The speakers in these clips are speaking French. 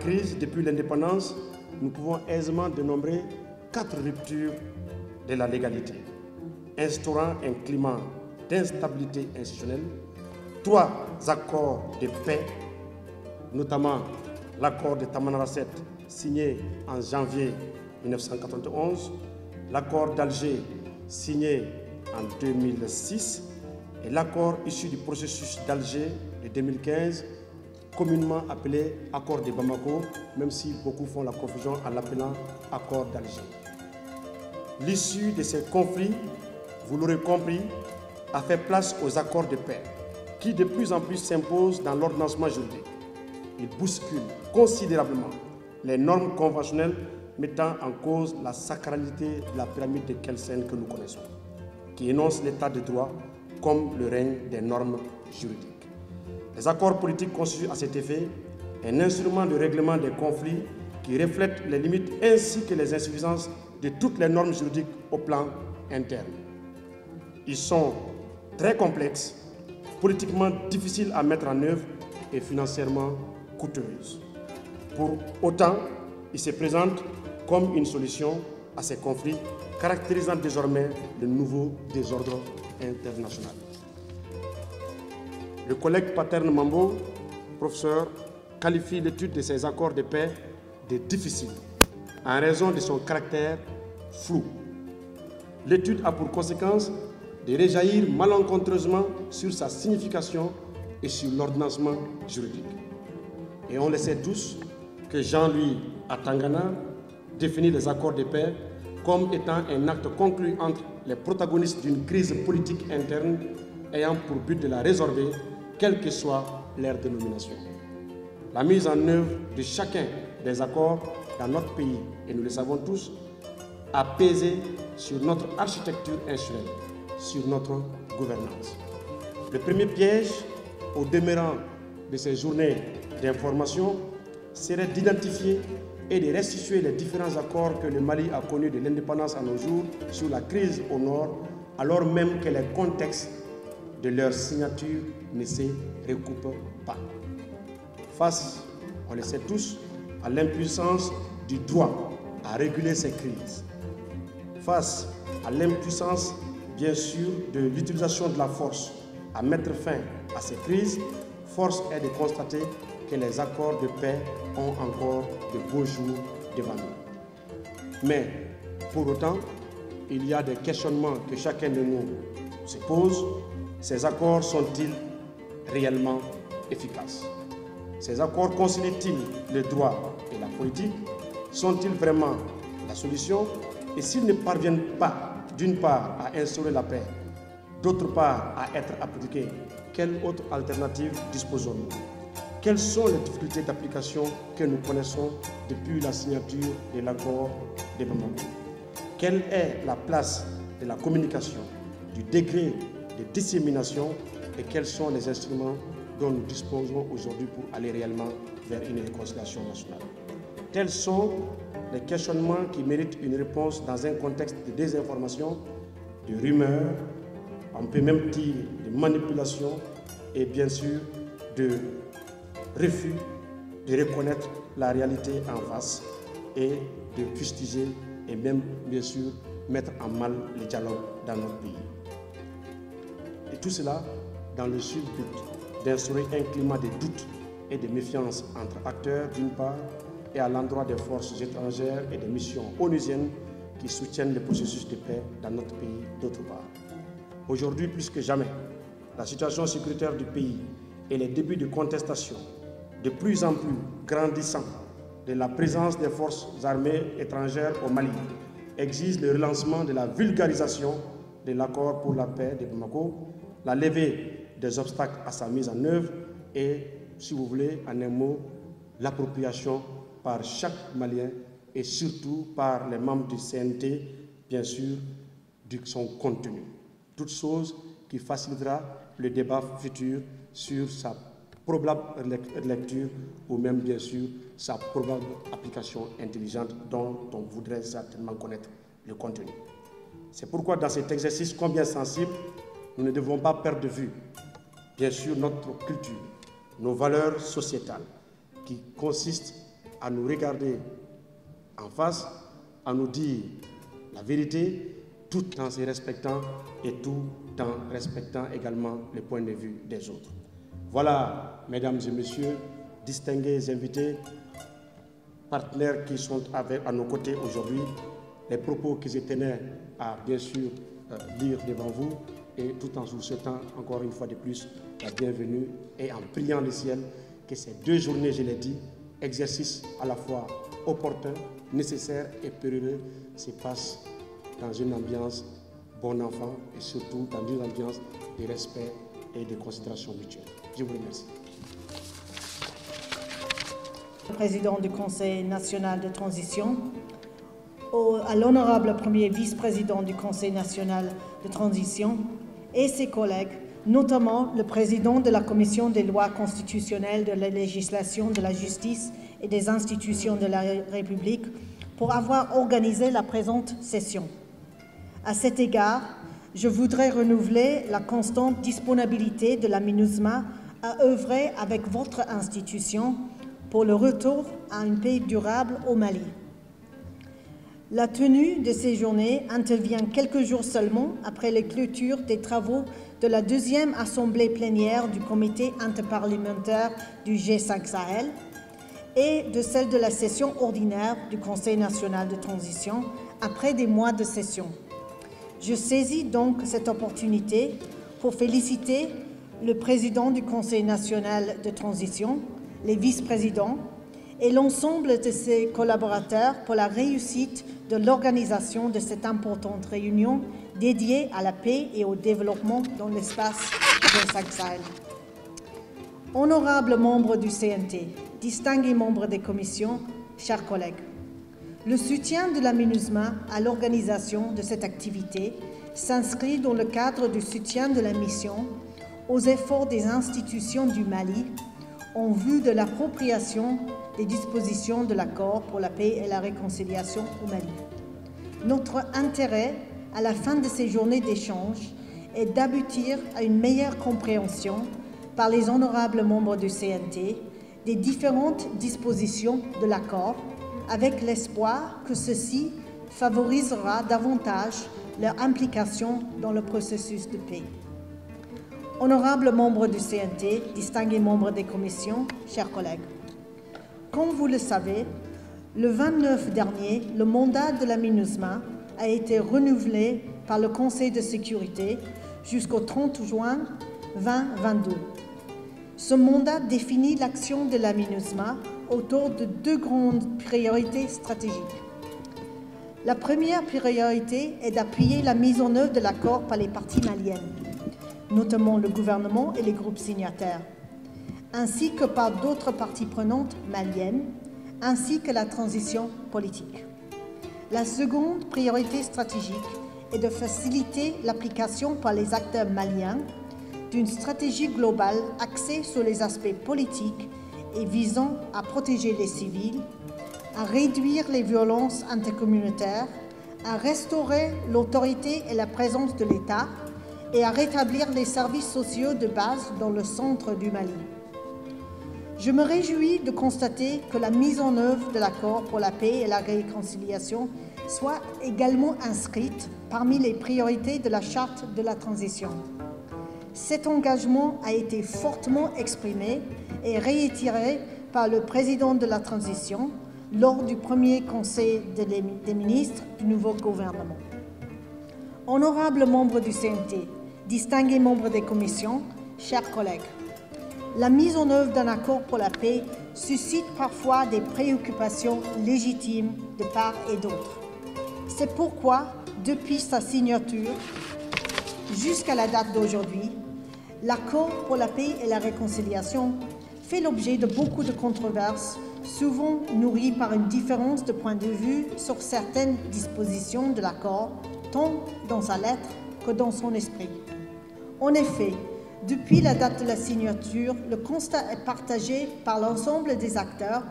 Crise depuis l'indépendance, nous pouvons aisément dénombrer quatre ruptures de la légalité, instaurant un climat d'instabilité institutionnelle, trois accords de paix, notamment l'accord de Tamanrasset signé en janvier 1991, l'accord d'Alger signé en 2006 et l'accord issu du processus d'Alger de 2015, communément appelé accord de Bamako, même si beaucoup font la confusion en l'appelant accord d'Alger. L'issue de ces conflits, vous l'aurez compris, a fait place aux accords de paix, qui de plus en plus s'imposent dans l'ordonnancement juridique. Ils bousculent considérablement les normes conventionnelles mettant en cause la sacralité de la pyramide de Kelsen que nous connaissons, qui énonce l'état de droit comme le règne des normes juridiques. Les accords politiques constituent à cet effet un instrument de règlement des conflits qui reflète les limites ainsi que les insuffisances de toutes les normes juridiques au plan interne. Ils sont très complexes, politiquement difficiles à mettre en œuvre et financièrement coûteuses. Pour autant, ils se présentent comme une solution à ces conflits, caractérisant désormais le nouveau désordre international. Le collègue Paterne Mambo, professeur, qualifie l'étude de ces accords de paix de difficile en raison de son caractère flou. L'étude a pour conséquence de réjaillir malencontreusement sur sa signification et sur l'ordonnancement juridique. Et on le sait tous que Jean-Louis Atangana définit les accords de paix comme étant un acte conclu entre les protagonistes d'une crise politique interne ayant pour but de la résorber, quelle que soit leur dénomination. La mise en œuvre de chacun des accords dans notre pays, et nous le savons tous, a pesé sur notre architecture institutionnelle, sur notre gouvernance. Le premier piège, au demeurant de ces journées d'information, serait d'identifier et de restituer les différents accords que le Mali a connus de l'indépendance à nos jours sur la crise au nord, alors même que les contextes de leur signature ne se recoupent pas. Face, on le sait tous, à l'impuissance du droit à réguler ces crises, face à l'impuissance, bien sûr, de l'utilisation de la force à mettre fin à ces crises, force est de constater que les accords de paix ont encore de beaux jours devant nous. Mais pour autant, il y a des questionnements que chacun de nous se pose. Ces accords sont-ils réellement efficaces? Ces accords concilient-ils le droit et la politique? Sont-ils vraiment la solution? Et s'ils ne parviennent pas, d'une part, à instaurer la paix, d'autre part, à être appliqués, quelle autre alternative disposons-nous? Quelles sont les difficultés d'application que nous connaissons depuis la signature de l'accord de Bamako? Quelle est la place de la communication, du degré de dissémination et quels sont les instruments dont nous disposons aujourd'hui pour aller réellement vers une réconciliation nationale Tels sont les questionnements qui méritent une réponse dans un contexte de désinformation, de rumeurs, on peut même dire de manipulation et bien sûr de refus de reconnaître la réalité en face et de fustiger et même, bien sûr, mettre en mal les dialogues dans notre pays. Et tout cela dans le seul but d'instaurer un climat de doute et de méfiance entre acteurs d'une part et à l'endroit des forces étrangères et des missions onusiennes qui soutiennent le processus de paix dans notre pays d'autre part. Aujourd'hui, plus que jamais, la situation sécuritaire du pays et les débuts de contestation de plus en plus grandissant de la présence des forces armées étrangères au Mali exige le relancement de la vulgarisation de l'accord pour la paix de Bamako, la levée des obstacles à sa mise en œuvre et, si vous voulez, en un mot, l'appropriation par chaque Malien et surtout par les membres du CNT, bien sûr, de son contenu. Toute chose qui facilitera le débat futur sur sa probable lecture ou même bien sûr sa probable application intelligente dont on voudrait certainement connaître le contenu. C'est pourquoi dans cet exercice combien sensible, nous ne devons pas perdre de vue, bien sûr, notre culture, nos valeurs sociétales, qui consiste à nous regarder en face, à nous dire la vérité, tout en se respectant et tout en respectant également les points de vue des autres. Voilà, mesdames et messieurs, distingués invités, partenaires qui sont à nos côtés aujourd'hui, les propos que je tenais à bien sûr euh, lire devant vous et tout en vous souhaitant encore une fois de plus la bienvenue et en priant le ciel que ces deux journées, je l'ai dit, exercice à la fois opportun, nécessaire et périlleux, se passent dans une ambiance bon enfant et surtout dans une ambiance de respect et de considération mutuelle. Je vous remercie. Président du Conseil national de transition, à l'honorable premier vice-président du Conseil national de transition et ses collègues, notamment le président de la Commission des lois constitutionnelles, de la législation, de la justice et des institutions de la République, pour avoir organisé la présente session. À cet égard, je voudrais renouveler la constante disponibilité de la MINUSMA à œuvrer avec votre institution pour le retour à une paix durable au Mali. La tenue de ces journées intervient quelques jours seulement après les clôtures des travaux de la deuxième assemblée plénière du comité interparlementaire du G5 Sahel et de celle de la session ordinaire du Conseil national de transition après des mois de session. Je saisis donc cette opportunité pour féliciter le président du Conseil national de transition, les vice-présidents et l'ensemble de ses collaborateurs pour la réussite de l'organisation de cette importante réunion dédiée à la paix et au développement dans l'espace de Sahel. Honorables membres du CNT, distingués membres des commissions, chers collègues, le soutien de la MINUSMA à l'organisation de cette activité s'inscrit dans le cadre du soutien de la mission aux efforts des institutions du Mali en vue de l'appropriation des dispositions de l'accord pour la paix et la réconciliation au Mali. Notre intérêt à la fin de ces journées d'échange est d'aboutir à une meilleure compréhension par les honorables membres du CNT des différentes dispositions de l'accord avec l'espoir que ceci favorisera davantage leur implication dans le processus de paix. Honorables membres du CNT, distingués membres des commissions, chers collègues, comme vous le savez, le 29 dernier, le mandat de la MINUSMA a été renouvelé par le Conseil de sécurité jusqu'au 30 juin 2022. Ce mandat définit l'action de la MINUSMA autour de deux grandes priorités stratégiques. La première priorité est d'appuyer la mise en œuvre de l'accord par les parties maliennes, notamment le gouvernement et les groupes signataires ainsi que par d'autres parties prenantes maliennes, ainsi que la transition politique. La seconde priorité stratégique est de faciliter l'application par les acteurs maliens d'une stratégie globale axée sur les aspects politiques et visant à protéger les civils, à réduire les violences intercommunautaires, à restaurer l'autorité et la présence de l'État et à rétablir les services sociaux de base dans le centre du Mali. Je me réjouis de constater que la mise en œuvre de l'accord pour la paix et la réconciliation soit également inscrite parmi les priorités de la charte de la transition. Cet engagement a été fortement exprimé et réitéré par le président de la transition lors du premier conseil des ministres du nouveau gouvernement. Honorables membres du CNT, distingués membres des commissions, chers collègues, la mise en œuvre d'un accord pour la paix suscite parfois des préoccupations légitimes de part et d'autre. C'est pourquoi, depuis sa signature jusqu'à la date d'aujourd'hui, l'accord pour la paix et la réconciliation fait l'objet de beaucoup de controverses, souvent nourries par une différence de point de vue sur certaines dispositions de l'accord, tant dans sa lettre que dans son esprit. En effet, depuis la date de la signature, le constat est partagé par l'ensemble des acteurs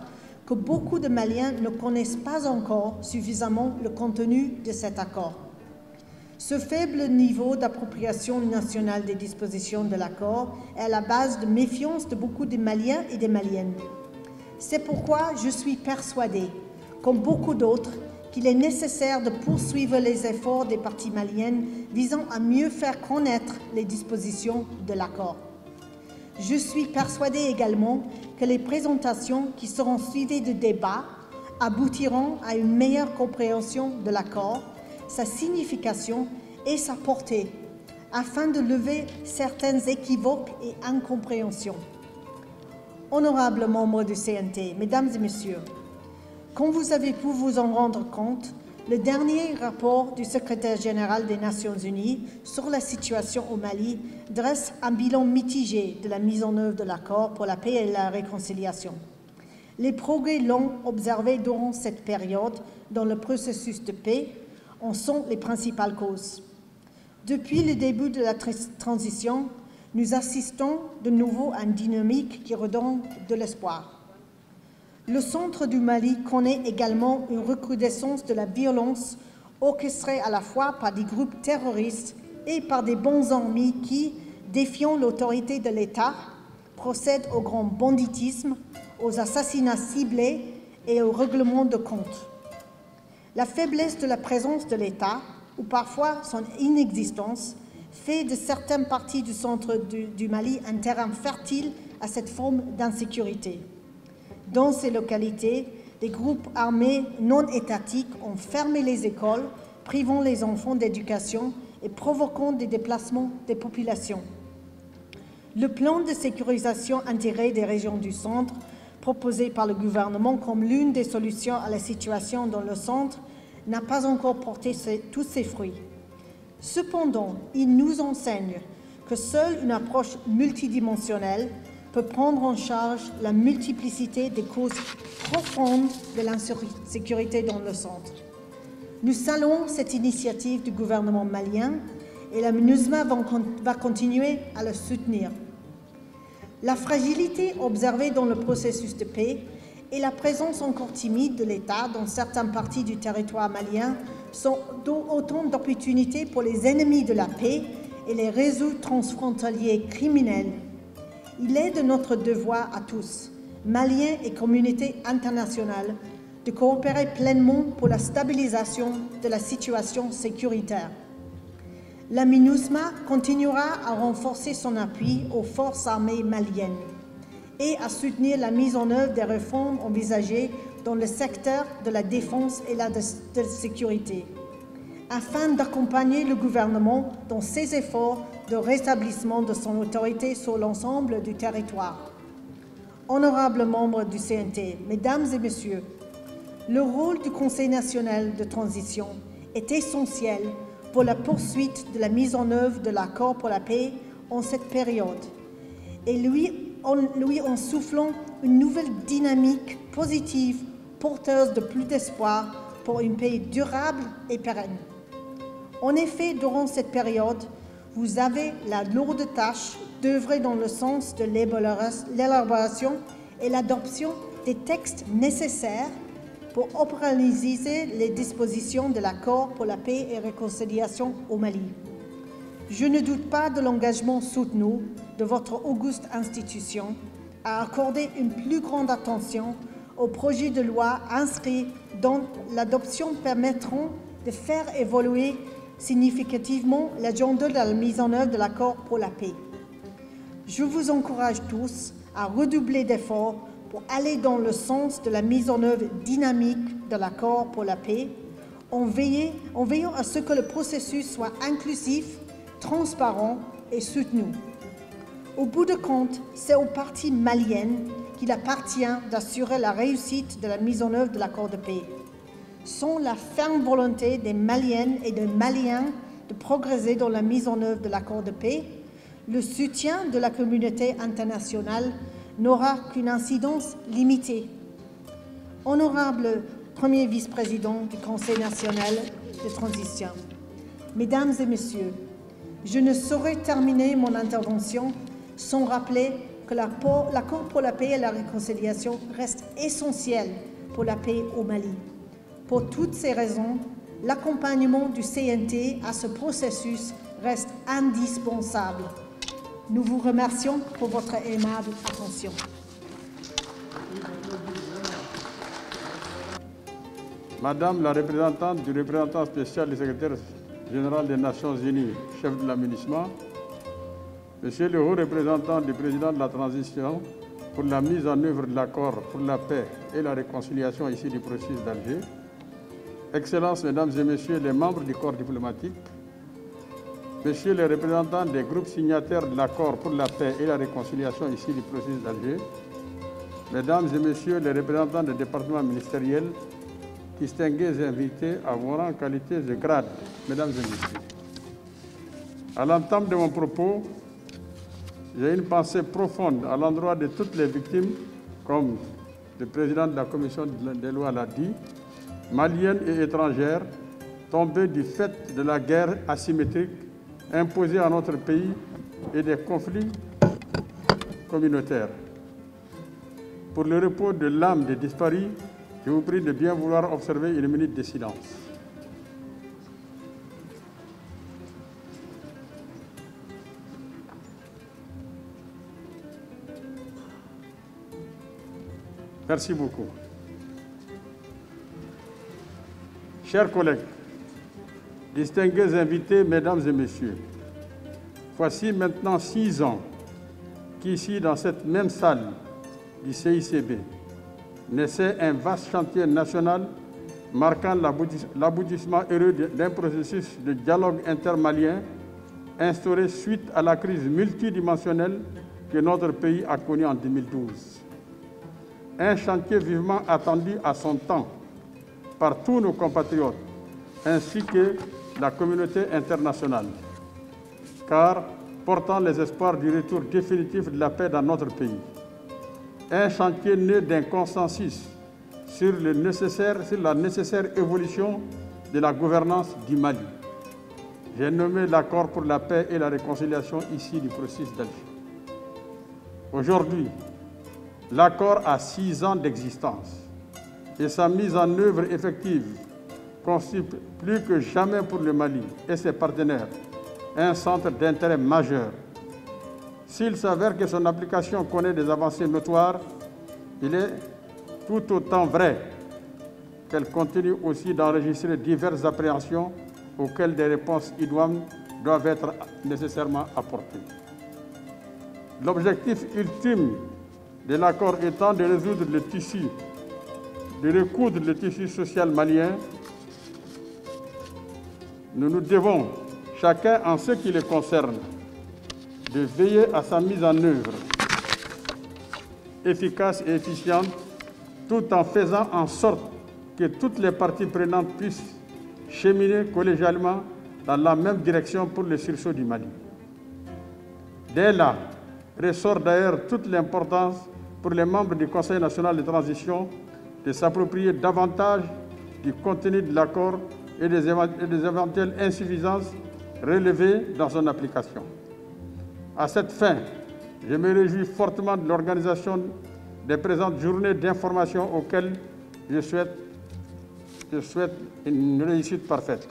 que beaucoup de Maliens ne connaissent pas encore suffisamment le contenu de cet accord. Ce faible niveau d'appropriation nationale des dispositions de l'accord est à la base de méfiance de beaucoup de Maliens et des Maliennes. C'est pourquoi je suis persuadée, comme beaucoup d'autres, qu'il est nécessaire de poursuivre les efforts des parties maliennes visant à mieux faire connaître les dispositions de l'accord. Je suis persuadée également que les présentations qui seront suivies de débats aboutiront à une meilleure compréhension de l'accord, sa signification et sa portée, afin de lever certaines équivoques et incompréhensions. Honorables membres du CNT, Mesdames et Messieurs, comme vous avez pu vous en rendre compte, le dernier rapport du secrétaire général des Nations Unies sur la situation au Mali dresse un bilan mitigé de la mise en œuvre de l'accord pour la paix et la réconciliation. Les progrès longs observés durant cette période dans le processus de paix en sont les principales causes. Depuis le début de la transition, nous assistons de nouveau à une dynamique qui redonne de l'espoir. Le centre du Mali connaît également une recrudescence de la violence orchestrée à la fois par des groupes terroristes et par des bons amis qui, défiant l'autorité de l'État, procèdent au grand banditisme, aux assassinats ciblés et au règlement de comptes. La faiblesse de la présence de l'État, ou parfois son inexistence, fait de certaines parties du centre du Mali un terrain fertile à cette forme d'insécurité. Dans ces localités, des groupes armés non étatiques ont fermé les écoles, privant les enfants d'éducation et provoquant des déplacements des populations. Le plan de sécurisation intégré des régions du centre, proposé par le gouvernement comme l'une des solutions à la situation dans le centre, n'a pas encore porté tous ses fruits. Cependant, il nous enseigne que seule une approche multidimensionnelle peut prendre en charge la multiplicité des causes profondes de l'insécurité dans le centre. Nous saluons cette initiative du gouvernement malien et la MINUSMA va continuer à le soutenir. La fragilité observée dans le processus de paix et la présence encore timide de l'État dans certaines parties du territoire malien sont autant d'opportunités pour les ennemis de la paix et les réseaux transfrontaliers criminels il est de notre devoir à tous, Maliens et communauté internationale, de coopérer pleinement pour la stabilisation de la situation sécuritaire. La MINUSMA continuera à renforcer son appui aux forces armées maliennes et à soutenir la mise en œuvre des réformes envisagées dans le secteur de la défense et la de sécurité, afin d'accompagner le gouvernement dans ses efforts de rétablissement de son autorité sur l'ensemble du territoire. Honorables membres du CNT, Mesdames et Messieurs, le rôle du Conseil national de transition est essentiel pour la poursuite de la mise en œuvre de l'accord pour la paix en cette période et lui en, lui en soufflant une nouvelle dynamique positive porteuse de plus d'espoir pour une paix durable et pérenne. En effet, durant cette période, vous avez la lourde tâche d'œuvrer dans le sens de l'élaboration et l'adoption des textes nécessaires pour opéraliser les dispositions de l'accord pour la paix et réconciliation au Mali. Je ne doute pas de l'engagement soutenu de votre auguste institution à accorder une plus grande attention aux projets de loi inscrits dont l'adoption permettront de faire évoluer significativement l'agenda de la mise en œuvre de l'accord pour la paix. Je vous encourage tous à redoubler d'efforts pour aller dans le sens de la mise en œuvre dynamique de l'accord pour la paix, en, veillant à ce que le processus soit inclusif, transparent et soutenu. Au bout de compte, c'est aux parties maliennes qu'il appartient d'assurer la réussite de la mise en œuvre de l'accord de paix sont la ferme volonté des Maliennes et des Maliens de progresser dans la mise en œuvre de l'accord de paix, le soutien de la communauté internationale n'aura qu'une incidence limitée. Honorable Premier vice-président du Conseil national de transition, Mesdames et Messieurs, je ne saurais terminer mon intervention sans rappeler que l'accord pour la paix et la réconciliation reste essentiel pour la paix au Mali. Pour toutes ces raisons, l'accompagnement du CNT à ce processus reste indispensable. Nous vous remercions pour votre aimable attention. Madame la représentante du représentant spécial du secrétaire général des Nations Unies, chef de l'aménagement, Monsieur le haut représentant du président de la transition pour la mise en œuvre de l'accord pour la paix et la réconciliation ici du processus d'Alger, Excellences, Mesdames et Messieurs les membres du corps diplomatique, Messieurs les représentants des groupes signataires de l'accord pour la paix et la réconciliation ici du processus d'Alger, Mesdames et Messieurs les représentants des départements ministériels, distingués invités à vos rangs qualité de grade, Mesdames et Messieurs. À l'entame de mon propos, j'ai une pensée profonde à l'endroit de toutes les victimes, comme le président de la commission des lois l'a dit, maliennes et étrangères, tombées du fait de la guerre asymétrique imposée à notre pays et des conflits communautaires. Pour le repos de l'âme des disparus, je vous prie de bien vouloir observer une minute de silence. Merci beaucoup. Chers collègues, distingués invités, mesdames et messieurs, voici maintenant six ans qu'ici, dans cette même salle du CICB, naissait un vaste chantier national marquant l'aboutissement heureux d'un processus de dialogue intermalien instauré suite à la crise multidimensionnelle que notre pays a connue en 2012 un chantier vivement attendu à son temps par tous nos compatriotes ainsi que la communauté internationale, car portant les espoirs du retour définitif de la paix dans notre pays. Un chantier né d'un consensus sur, la nécessaire évolution de la gouvernance du Mali. J'ai nommé l'accord pour la paix et la réconciliation ici du processus d'Alger. Aujourd'hui, L'accord a six ans d'existence et sa mise en œuvre effective constitue plus que jamais pour le Mali et ses partenaires un centre d'intérêt majeur. S'il s'avère que son application connaît des avancées notoires, il est tout autant vrai qu'elle continue aussi d'enregistrer diverses appréhensions auxquelles des réponses idoines doivent être nécessairement apportées. L'objectif ultime de l'accord étant de résoudre le tissu, de recoudre le tissu social malien, nous nous devons, chacun en ce qui le concerne, de veiller à sa mise en œuvre efficace et efficiente, tout en faisant en sorte que toutes les parties prenantes puissent cheminer collégialement dans la même direction pour le sursaut du Mali. Dès là, ressort d'ailleurs toute l'importance pour les membres du Conseil national de transition de s'approprier davantage du contenu de l'accord et des, éventuelles insuffisances relevées dans son application. À cette fin, je me réjouis fortement de l'organisation des présentes journées d'information auxquelles je souhaite, je souhaite une réussite parfaite.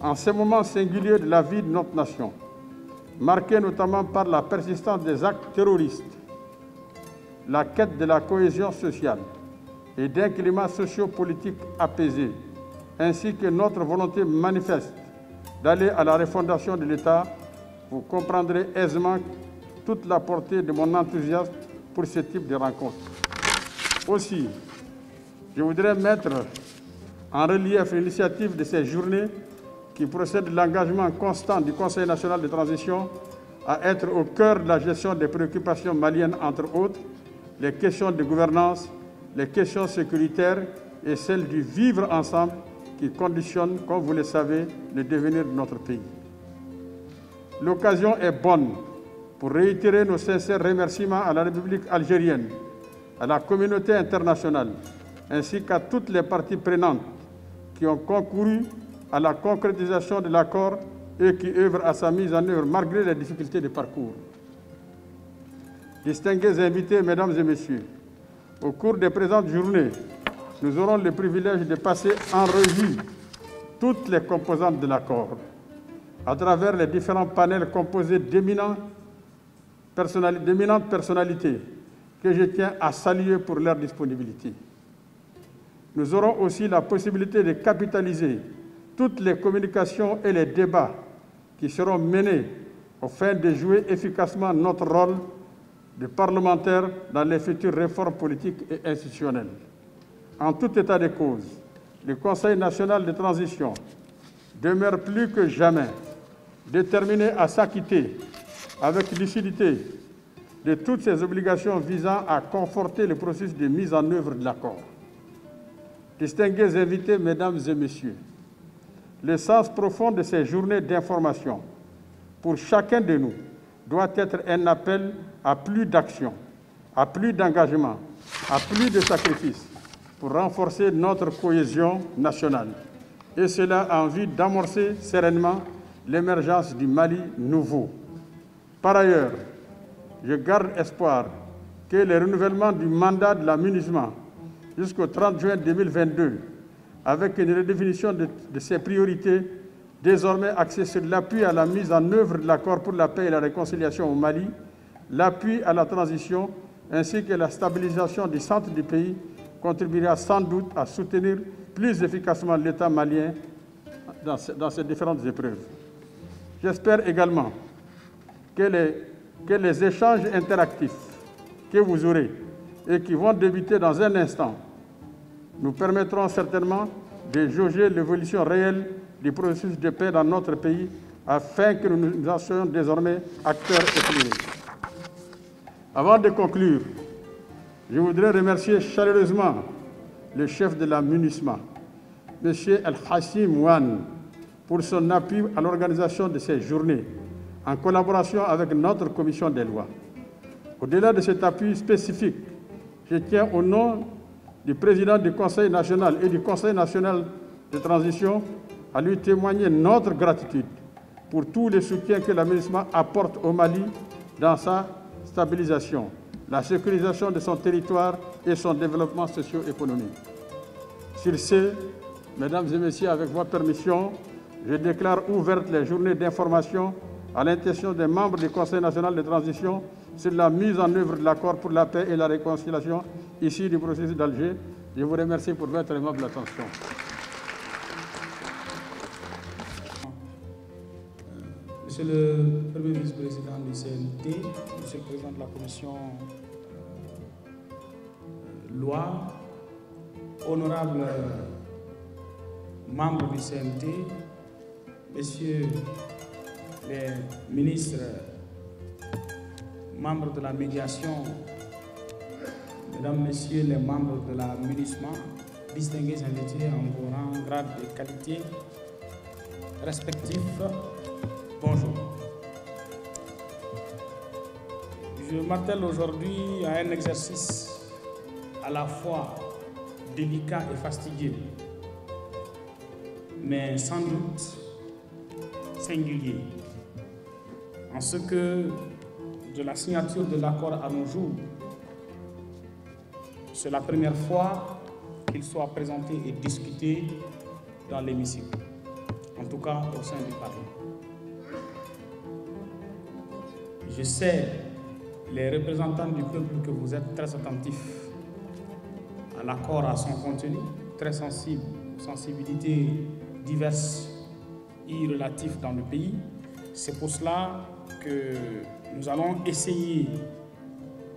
En ce moment singulier de la vie de notre nation, marqué notamment par la persistance des actes terroristes la quête de la cohésion sociale et d'un climat sociopolitique apaisé, ainsi que notre volonté manifeste d'aller à la refondation de l'État, vous comprendrez aisément toute la portée de mon enthousiasme pour ce type de rencontre. Aussi, je voudrais mettre en relief l'initiative de ces journées qui procède de l'engagement constant du Conseil national de transition à être au cœur de la gestion des préoccupations maliennes, entre autres, les questions de gouvernance, les questions sécuritaires et celles du vivre ensemble qui conditionnent, comme vous le savez, le devenir de notre pays. L'occasion est bonne pour réitérer nos sincères remerciements à la République algérienne, à la communauté internationale, ainsi qu'à toutes les parties prenantes qui ont concouru à la concrétisation de l'accord et qui œuvrent à sa mise en œuvre malgré les difficultés de parcours. Distingués invités, mesdames et messieurs, au cours des présentes journées, nous aurons le privilège de passer en revue toutes les composantes de l'accord à travers les différents panels composés d'éminentes personnalités que je tiens à saluer pour leur disponibilité. nous aurons aussi la possibilité de capitaliser toutes les communications et les débats qui seront menés au fin de jouer efficacement notre rôle de parlementaire dans les futures réformes politiques et institutionnelles. En tout état de cause, le Conseil national de transition demeure plus que jamais déterminé à s'acquitter avec lucidité de toutes ses obligations visant à conforter le processus de mise en œuvre de l'accord. Distingués invités, Mesdames et Messieurs, le sens profond de ces journées d'information pour chacun de nous doit être un appel à plus d'action, à plus d'engagement, à plus de sacrifices pour renforcer notre cohésion nationale. Et cela en vue d'amorcer sereinement l'émergence du Mali nouveau. Par ailleurs, je garde espoir que le renouvellement du mandat de la jusqu'au 30 juin 2022, avec une redéfinition de, de ses priorités, désormais axée sur l'appui à la mise en œuvre de l'accord pour la paix et la réconciliation au Mali, l'appui à la transition ainsi que la stabilisation du centre du pays contribuera sans doute à soutenir plus efficacement l'État malien dans, dans ces différentes épreuves. J'espère également que les, échanges interactifs que vous aurez et qui vont débuter dans un instant nous permettront certainement de jauger l'évolution réelle du processus de paix dans notre pays afin que nous nous en soyons désormais acteurs éclairés. Avant de conclure, je voudrais remercier chaleureusement le chef de la MUNISMA, M. El-Hassim Wan, pour son appui à l'organisation de ces journées, en collaboration avec notre commission des lois. Au-delà de cet appui spécifique, je tiens au nom du président du Conseil national et du Conseil national de transition à lui témoigner notre gratitude pour tous les soutiens que l'aménagement apporte au Mali dans sa stabilisation, la sécurisation de son territoire et son développement socio-économique. Sur ce, Mesdames et Messieurs, avec votre permission, je déclare ouvertes les journées d'information à l'intention des membres du Conseil national de transition sur la mise en œuvre de l'accord pour la paix et la réconciliation ici du processus d'Alger. Je vous remercie pour votre aimable attention. Monsieur le Premier vice-président du CNT, Monsieur le Président de la Commission euh, loi, honorables membres du CNT, Messieurs les ministres, membres de la médiation, Mesdames, Messieurs les membres de la distingués invités en vos rangs, grades et qualités respectifs, bonjour. Je m'attelle aujourd'hui à un exercice à la fois délicat et fastidieux, mais sans doute singulier, en ce que de la signature de l'accord à nos jours, c'est la première fois qu'il soit présenté et discuté dans l'hémicycle, en tout cas au sein du Parlement. Je sais, les représentants du peuple, que vous êtes très attentifs à l'accord, à son contenu, très sensible aux sensibilités diverses et relatives dans le pays. C'est pour cela que nous allons essayer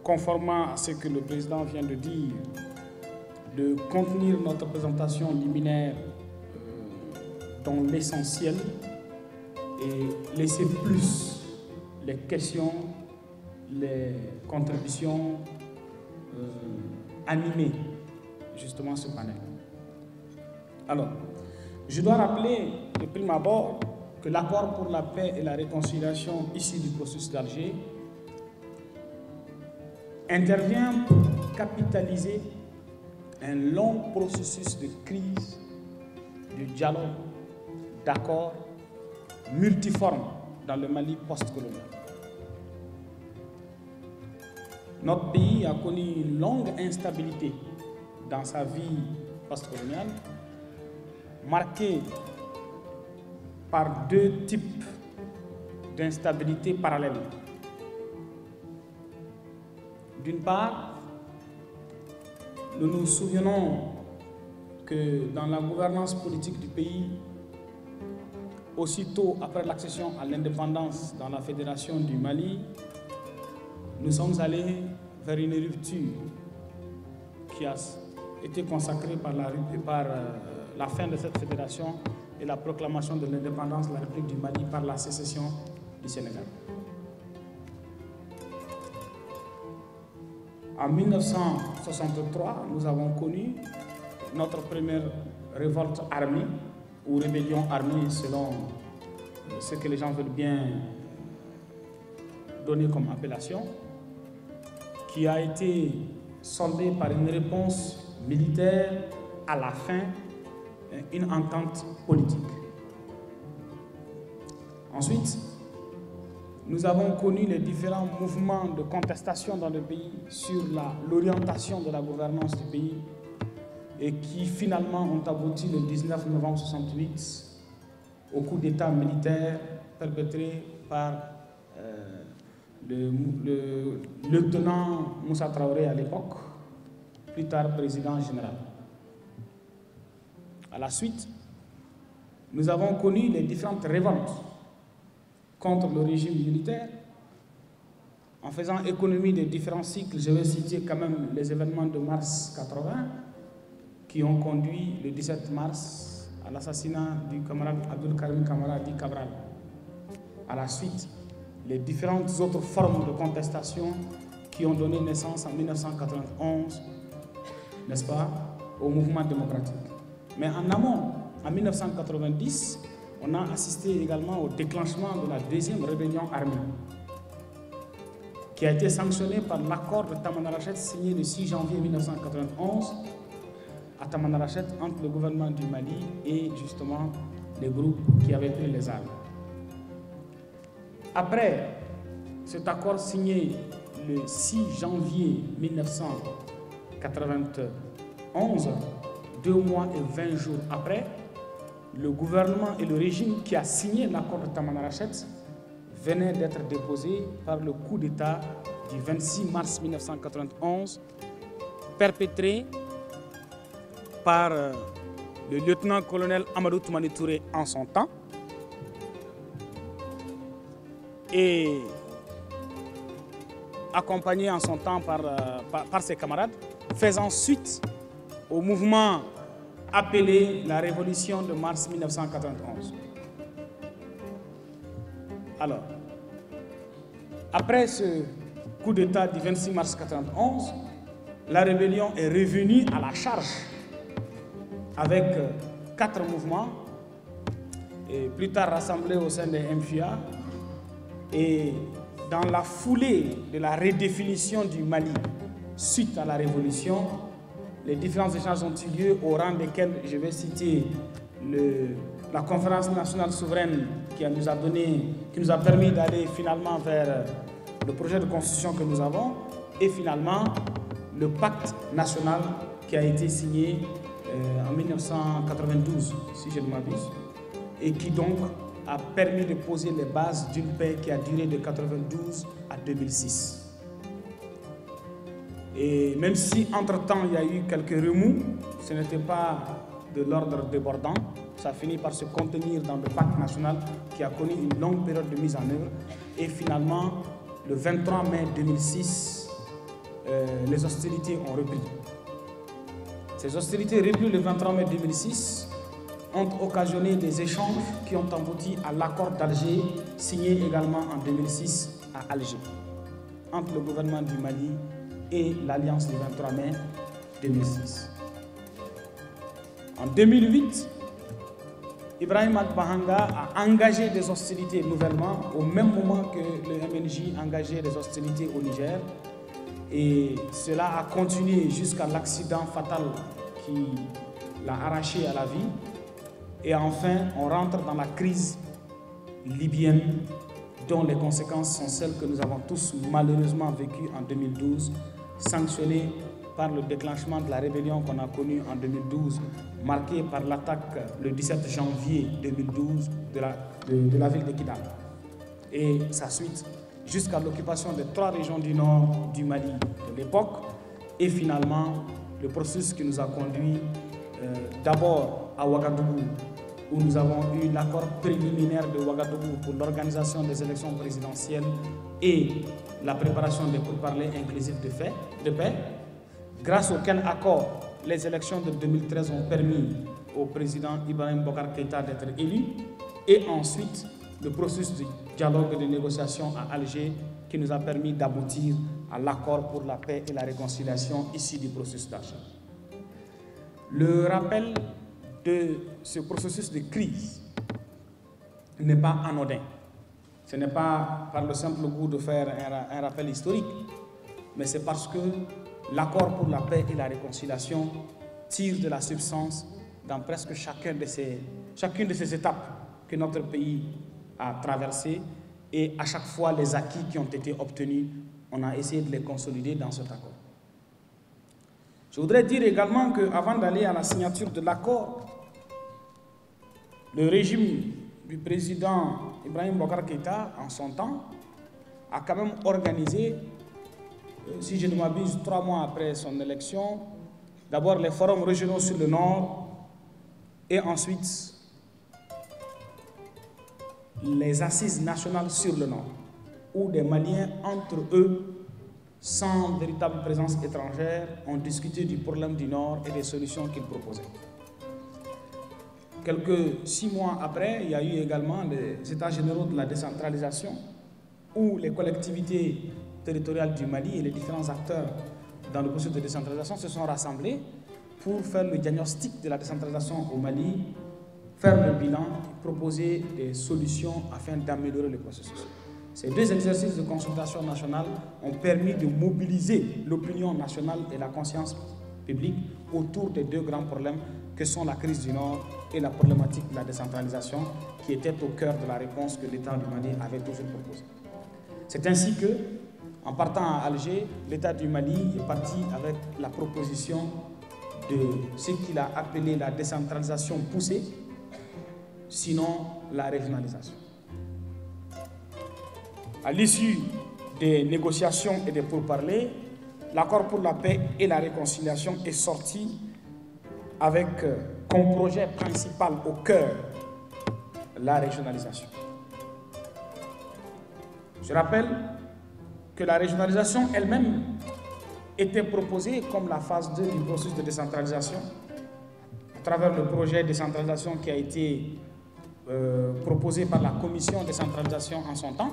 conformément à ce que le président vient de dire, de contenir notre présentation liminaire euh, dans l'essentiel et laisser plus les questions, les contributions euh, animer justement ce panel. Alors, je dois rappeler de prime abord que l'accord pour la paix et la réconciliation ici du processus d'Alger intervient pour capitaliser un long processus de crise, de dialogue, d'accord multiforme dans le Mali post-colonial. Notre pays a connu une longue instabilité dans sa vie post-coloniale, marquée par deux types d'instabilité parallèles. D'une part, nous nous souvenons que dans la gouvernance politique du pays, aussitôt après l'accession à l'indépendance dans la fédération du Mali, nous sommes allés vers une rupture qui a été consacrée par euh, la fin de cette fédération et la proclamation de l'indépendance de la République du Mali par la sécession du Sénégal. En 1963, nous avons connu notre première révolte armée ou rébellion armée selon ce que les gens veulent bien donner comme appellation, qui a été soldée par une réponse militaire à la fin, une entente politique. Ensuite, nous avons connu les différents mouvements de contestation dans le pays sur l'orientation de la gouvernance du pays et qui finalement ont abouti le 19 novembre 68 au coup d'État militaire perpétré par euh, le, lieutenant Moussa Traoré à l'époque, plus tard président général. À la suite, nous avons connu les différentes révoltes contre le régime militaire. En faisant économie des différents cycles, je vais citer quand même les événements de mars 80 qui ont conduit le 17 mars à l'assassinat du camarade Abdul Karim Kamara dit Cabral. À la suite, les différentes autres formes de contestation qui ont donné naissance en 1991, n'est-ce pas, au mouvement démocratique. Mais en amont, en 1990, on a assisté également au déclenchement de la deuxième rébellion armée, qui a été sanctionnée par l'accord de Tamanrachet signé le 6 janvier 1991 à Tamanrachet entre le gouvernement du Mali et justement les groupes qui avaient pris les armes. Après cet accord signé le 6 janvier 1991, deux mois et 20 jours après, le gouvernement et le régime qui a signé l'accord de Tamanrachet venaient d'être déposés par le coup d'État du 26 mars 1991, perpétré par euh, le lieutenant-colonel Amadou Toumani Touré en son temps et accompagné en son temps par, euh, par, par ses camarades, faisant suite au mouvement appelé la révolution de mars 1991. Alors, après ce coup d'État du 26 mars 1991, la rébellion est revenue à la charge avec euh, quatre mouvements, et plus tard rassemblés au sein des MFIA. Et dans la foulée de la redéfinition du Mali suite à la révolution, les différents échanges ont eu lieu au rang desquels je vais citer la conférence nationale souveraine qui nous a donné, qui nous a permis d'aller finalement vers le projet de constitution que nous avons et finalement le pacte national qui a été signé euh, en 1992, si je ne m'abuse, et qui donc a permis de poser les bases d'une paix qui a duré de 1992 à 2006. Et même si entre-temps il y a eu quelques remous, ce n'était pas de l'ordre débordant, ça finit par se contenir dans le pacte national qui a connu une longue période de mise en œuvre. Et finalement, le 23 mai 2006, euh, les hostilités ont repris. Ces hostilités repris le 23 mai 2006 ont occasionné des échanges qui ont abouti à l'accord d'Alger, signé également en 2006 à Alger, entre le gouvernement du Mali et l'Alliance du 23 mai 2006. En 2008, Ibrahim Al-Bahanga a engagé des hostilités nouvellement, au même moment que le MNJ engageait des hostilités au Niger. Et cela a continué jusqu'à l'accident fatal qui l'a arraché à la vie. Et enfin, on rentre dans la crise libyenne dont les conséquences sont celles que nous avons tous malheureusement vécues en 2012, sanctionnées par le déclenchement de la rébellion qu'on a connue en 2012, marquée par l'attaque le 17 janvier 2012 de la, ville de. Et sa suite jusqu'à l'occupation des trois régions du nord du Mali de l'époque, et finalement le processus qui nous a conduit euh, d'abord à Ouagadougou, où nous avons eu l'accord préliminaire de Ouagadougou pour l'organisation des élections présidentielles et la préparation des pourparlers inclusifs de, paix, grâce auquel accord les élections de 2013 ont permis au président Ibrahim Bokar Keïta d'être élu, et ensuite le processus de dialogue et de négociation à Alger qui nous a permis d'aboutir à l'accord pour la paix et la réconciliation ici du processus d'Alger. Le rappel de ce processus de crise n'est pas anodin. Ce n'est pas par le simple goût de faire un, rappel historique, mais c'est parce que l'accord pour la paix et la réconciliation tire de la substance dans presque chacune de ces étapes que notre pays a traversées et à chaque fois les acquis qui ont été obtenus, on a essayé de les consolider dans cet accord. Je voudrais dire également qu'avant d'aller à la signature de l'accord, le régime du président Ibrahim Bokar Keïta, en son temps, a quand même organisé, euh, si je ne m'abuse, trois mois après son élection, d'abord les forums régionaux sur le Nord et ensuite les assises nationales sur le Nord, où des Maliens, entre eux, sans véritable présence étrangère, ont discuté du problème du Nord et des solutions qu'ils proposaient. Quelques six mois après, il y a eu également les États généraux de la décentralisation, où les collectivités territoriales du Mali et les différents acteurs dans le processus de décentralisation se sont rassemblés pour faire le diagnostic de la décentralisation au Mali, faire le bilan, proposer des solutions afin d'améliorer le processus. Ces deux exercices de consultation nationale ont permis de mobiliser l'opinion nationale et la conscience publique autour des deux grands problèmes que sont la crise du Nord et la problématique de la décentralisation qui était au cœur de la réponse que l'État du Mali avait toujours proposée. C'est ainsi que, en partant à Alger, l'État du Mali est parti avec la proposition de ce qu'il a appelé la décentralisation poussée, sinon la régionalisation. À l'issue des négociations et des pourparlers, l'accord pour la paix et la réconciliation est sorti avec euh, comme projet principal au cœur la régionalisation. Je rappelle que la régionalisation elle-même était proposée comme la phase 2 du processus de décentralisation à travers le projet de décentralisation qui a été euh, proposé par la commission de décentralisation en son temps,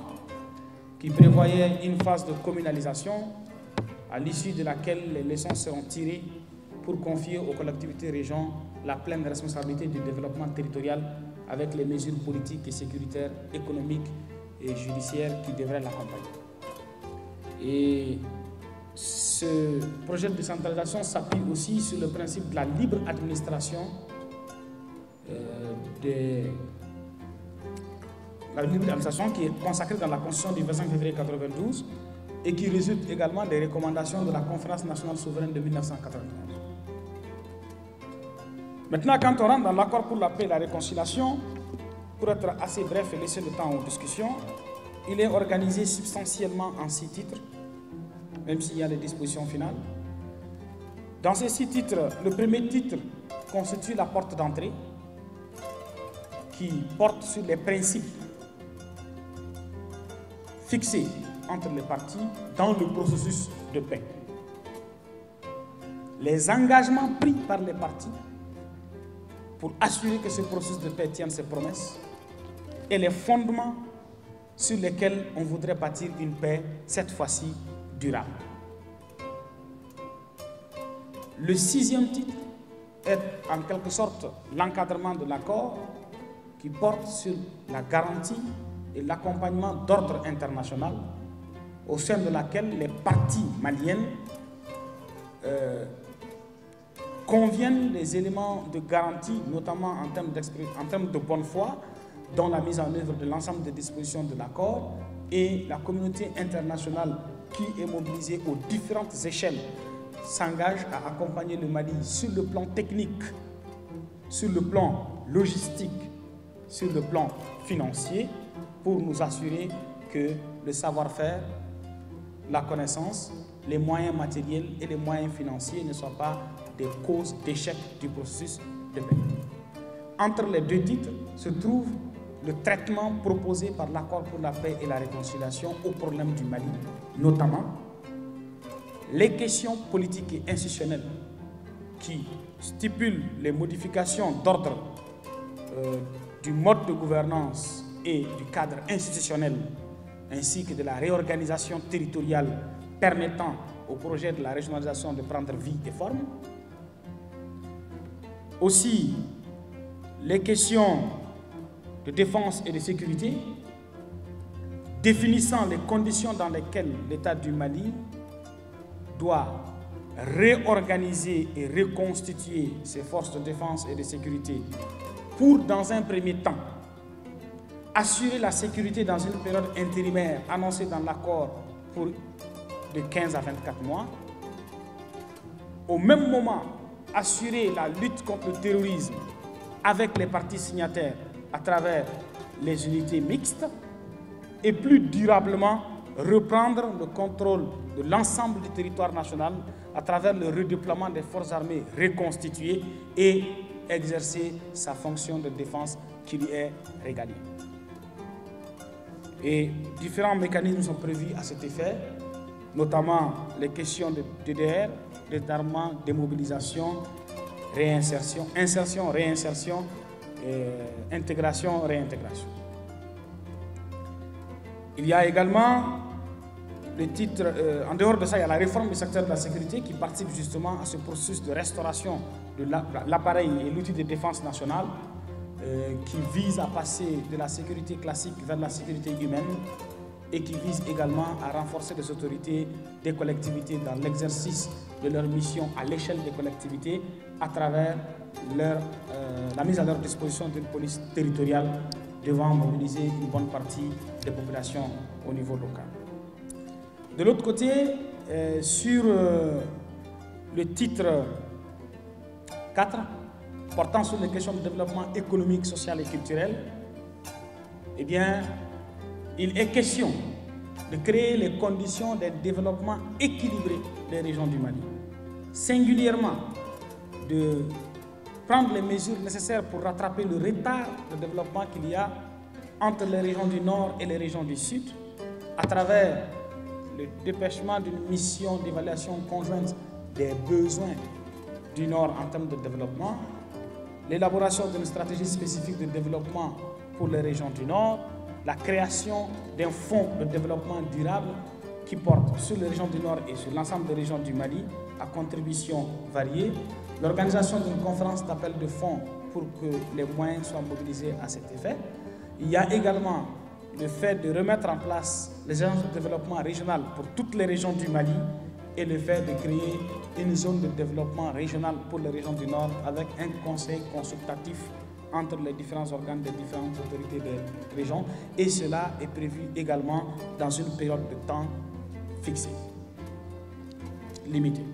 qui prévoyait une phase de communalisation à l'issue de laquelle les leçons seront tirées pour confier aux collectivités régions la pleine responsabilité du développement territorial avec les mesures politiques et sécuritaires, économiques et judiciaires qui devraient l'accompagner. Et ce projet de décentralisation s'appuie aussi sur le principe de la libre administration euh, des la qui est consacrée dans la Constitution du 25 février 1992 et qui résulte également des recommandations de la Conférence nationale souveraine de 1991. Maintenant, quand on rentre dans l'accord pour la paix et la réconciliation, pour être assez bref et laisser le temps aux discussions, il est organisé substantiellement en six titres, même s'il y a des dispositions finales. Dans ces six titres, le premier titre constitue la porte d'entrée qui porte sur les principes fixés entre les parties dans le processus de paix. Les engagements pris par les parties pour assurer que ce processus de paix tienne ses promesses et les fondements sur lesquels on voudrait bâtir une paix, cette fois-ci durable. Le sixième titre est en quelque sorte l'encadrement de l'accord qui porte sur la garantie et l'accompagnement d'ordre international au sein de laquelle les parties maliennes euh, conviennent des éléments de garantie, notamment en termes, en termes de bonne foi, dans la mise en œuvre de l'ensemble des dispositions de l'accord et la communauté internationale qui est mobilisée aux différentes échelles s'engage à accompagner le Mali sur le plan technique, sur le plan logistique, sur le plan financier pour nous assurer que le savoir-faire, la connaissance les moyens matériels et les moyens financiers ne soient pas des causes d'échec du processus de paix. Entre les deux titres se trouve le traitement proposé par l'accord pour la paix et la réconciliation au problème du Mali, notamment les questions politiques et institutionnelles qui stipulent les modifications d'ordre euh, du mode de gouvernance et du cadre institutionnel, ainsi que de la réorganisation territoriale permettant au projet de la régionalisation de prendre vie et forme. Aussi, les questions de défense et de sécurité, définissant les conditions dans lesquelles l'État du Mali doit réorganiser et reconstituer ses forces de défense et de sécurité pour, dans un premier temps, assurer la sécurité dans une période intérimaire annoncée dans l'accord pour de 15 à 24 mois. Au même moment, assurer la lutte contre le terrorisme avec les partis signataires à travers les unités mixtes et plus durablement reprendre le contrôle de l'ensemble du territoire national à travers le redéploiement des forces armées reconstituées et exercer sa fonction de défense qui lui est régalienne. Et différents mécanismes sont prévus à cet effet, notamment les questions de DDR, désarmement, démobilisation, réinsertion, insertion, réinsertion, intégration, réintégration. Il y a également le titre, euh, en dehors de ça, il y a la réforme du secteur de la sécurité qui participe justement à ce processus de restauration de l'appareil et l'outil de défense nationale euh, qui vise à passer de la sécurité classique vers la sécurité humaine et qui vise également à renforcer les autorités des collectivités dans l'exercice de leur mission à l'échelle des collectivités à travers euh, la mise à leur disposition d'une police territoriale devant mobiliser une bonne partie des populations au niveau local. De l'autre côté, euh, sur le titre 4, portant sur les questions de développement économique, social et culturel, eh bien, il est question de créer les conditions d'un développement équilibré des régions du Mali. Singulièrement, de prendre les mesures nécessaires pour rattraper le retard de développement qu'il y a entre les régions du Nord et les régions du Sud, à travers le dépêchement d'une mission d'évaluation conjointe des besoins du Nord en termes de développement, l'élaboration d'une stratégie spécifique de développement pour les régions du Nord, la création d'un fonds de développement durable qui porte sur les régions du Nord et sur l'ensemble des régions du Mali à contributions variées, l'organisation d'une conférence d'appel de fonds pour que les moyens soient mobilisés à cet effet. Il y a également le fait de remettre en place les agences de développement régional pour toutes les régions du Mali et le fait de créer une zone de développement régional pour les régions du Nord avec un conseil consultatif entre les différents organes des différentes autorités des régions. Et cela est prévu également dans une période de temps fixée, limitée.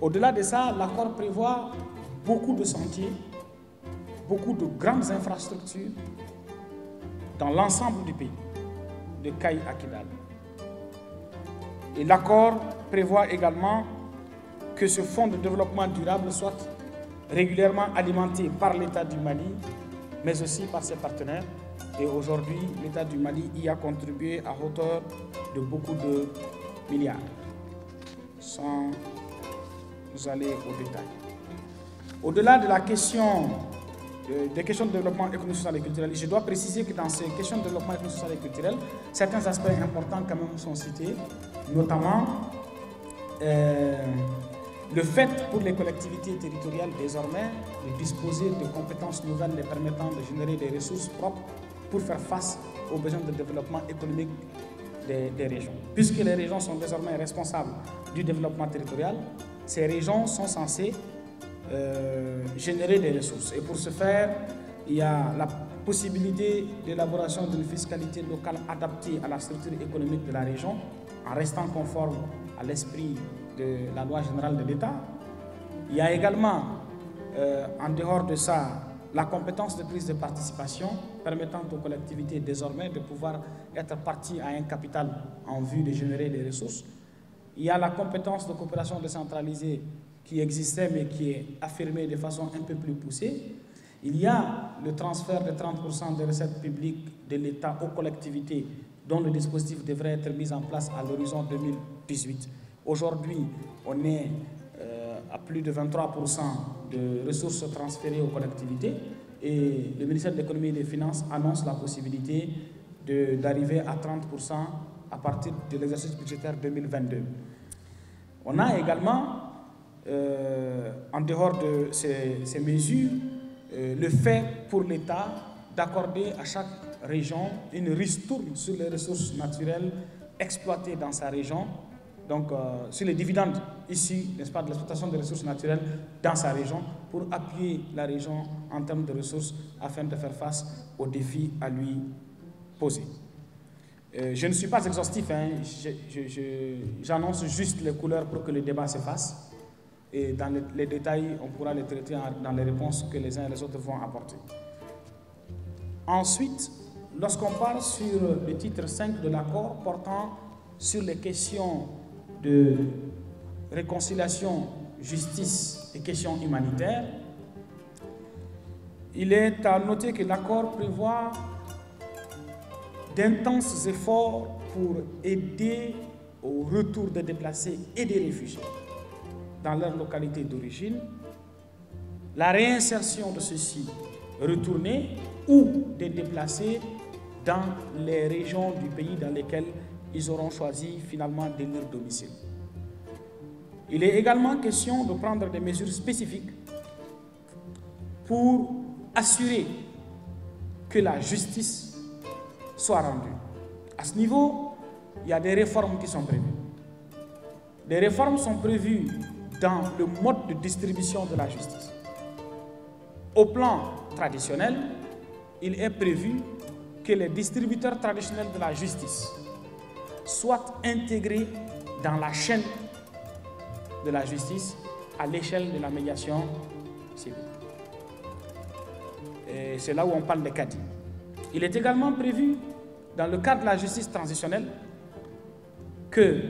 Au-delà de ça, l'accord prévoit beaucoup de sentiers, beaucoup de grandes infrastructures dans l'ensemble du pays, de Caille à Kidal. Et l'accord prévoit également que ce fonds de développement durable soit régulièrement alimenté par l'État du Mali, mais aussi par ses partenaires. Et aujourd'hui, l'État du Mali y a contribué à hauteur de beaucoup de milliards, sans aller au détail. Au-delà de la question des questions de développement économique, social et culturel, je dois préciser que dans ces questions de développement économique, social et culturel, certains aspects importants quand même sont cités, notamment euh, le fait pour les collectivités territoriales désormais de disposer de compétences nouvelles les permettant de générer des ressources propres pour faire face aux besoins de développement économique des régions. Puisque les régions sont désormais responsables du développement territorial, ces régions sont censées euh, générer des ressources. Et pour ce faire, il y a la possibilité d'élaboration d'une fiscalité locale adaptée à la structure économique de la région, en restant conforme à l'esprit de la loi générale de l'État. Il y a également, euh, en dehors de ça, la compétence de prise de participation permettant aux collectivités désormais de pouvoir être partie à un capital en vue de générer des ressources. Il y a la compétence de coopération décentralisée qui existait mais qui est affirmée de façon un peu plus poussée. Il y a le transfert de 30% des recettes publiques de l'État aux collectivités dont le dispositif devrait être mis en place à l'horizon 2018. Aujourd'hui, on est euh, à plus de 23% de ressources transférées aux collectivités et le ministère de l'économie et des finances annonce la possibilité d'arriver à 30% à partir de l'exercice budgétaire 2022. On a également, euh, en dehors de ces, mesures, euh, le fait pour l'État d'accorder à chaque région une ristourne sur les ressources naturelles exploitées dans sa région, donc euh, sur les dividendes ici, n'est-ce pas, de l'exploitation des ressources naturelles dans sa région, pour appuyer la région en termes de ressources afin de faire face aux défis à lui poser. Je ne suis pas exhaustif, hein. j'annonce juste les couleurs pour que le débat se fasse. Et dans les, détails, on pourra les traiter dans les réponses que les uns et les autres vont apporter. Ensuite, lorsqu'on parle sur le titre 5 de l'accord portant sur les questions de réconciliation, justice et questions humanitaires, il est à noter que l'accord prévoit d'intenses efforts pour aider au retour des déplacés et des réfugiés dans leur localité d'origine, la réinsertion de ceux-ci retournés ou des déplacés dans les régions du pays dans lesquelles ils auront choisi finalement leur domicile. Il est également question de prendre des mesures spécifiques pour assurer que la justice soit rendu. À ce niveau, il y a des réformes qui sont prévues. Des réformes sont prévues dans le mode de distribution de la justice. Au plan traditionnel, il est prévu que les distributeurs traditionnels de la justice soient intégrés dans la chaîne de la justice à l'échelle de la médiation civile. C'est là où on parle de cadres. Il est également prévu dans le cadre de la justice transitionnelle, que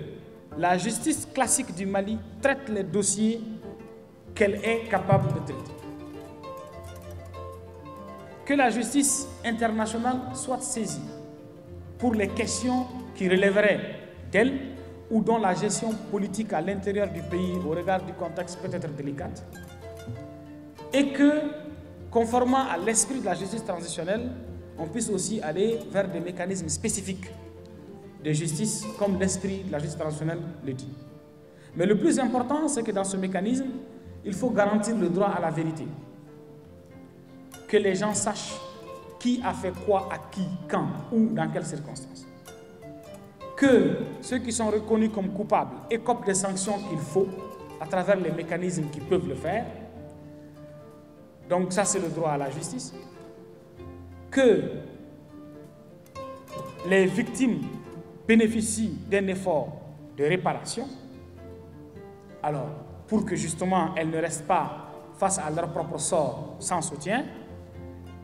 la justice classique du Mali traite les dossiers qu'elle est capable de traiter. Que la justice internationale soit saisie pour les questions qui relèveraient d'elle ou dont la gestion politique à l'intérieur du pays au regard du contexte peut être délicate. Et que, conformément à l'esprit de la justice transitionnelle, on puisse aussi aller vers des mécanismes spécifiques de justice, comme l'esprit de la justice traditionnelle le dit. Mais le plus important, c'est que dans ce mécanisme, il faut garantir le droit à la vérité. Que les gens sachent qui a fait quoi à qui, quand, ou dans quelles circonstances. Que ceux qui sont reconnus comme coupables écopent des sanctions qu'il faut à travers les mécanismes qui peuvent le faire. Donc ça, c'est le droit à la justice que les victimes bénéficient d'un effort de réparation, alors pour que justement elles ne restent pas face à leur propre sort sans soutien,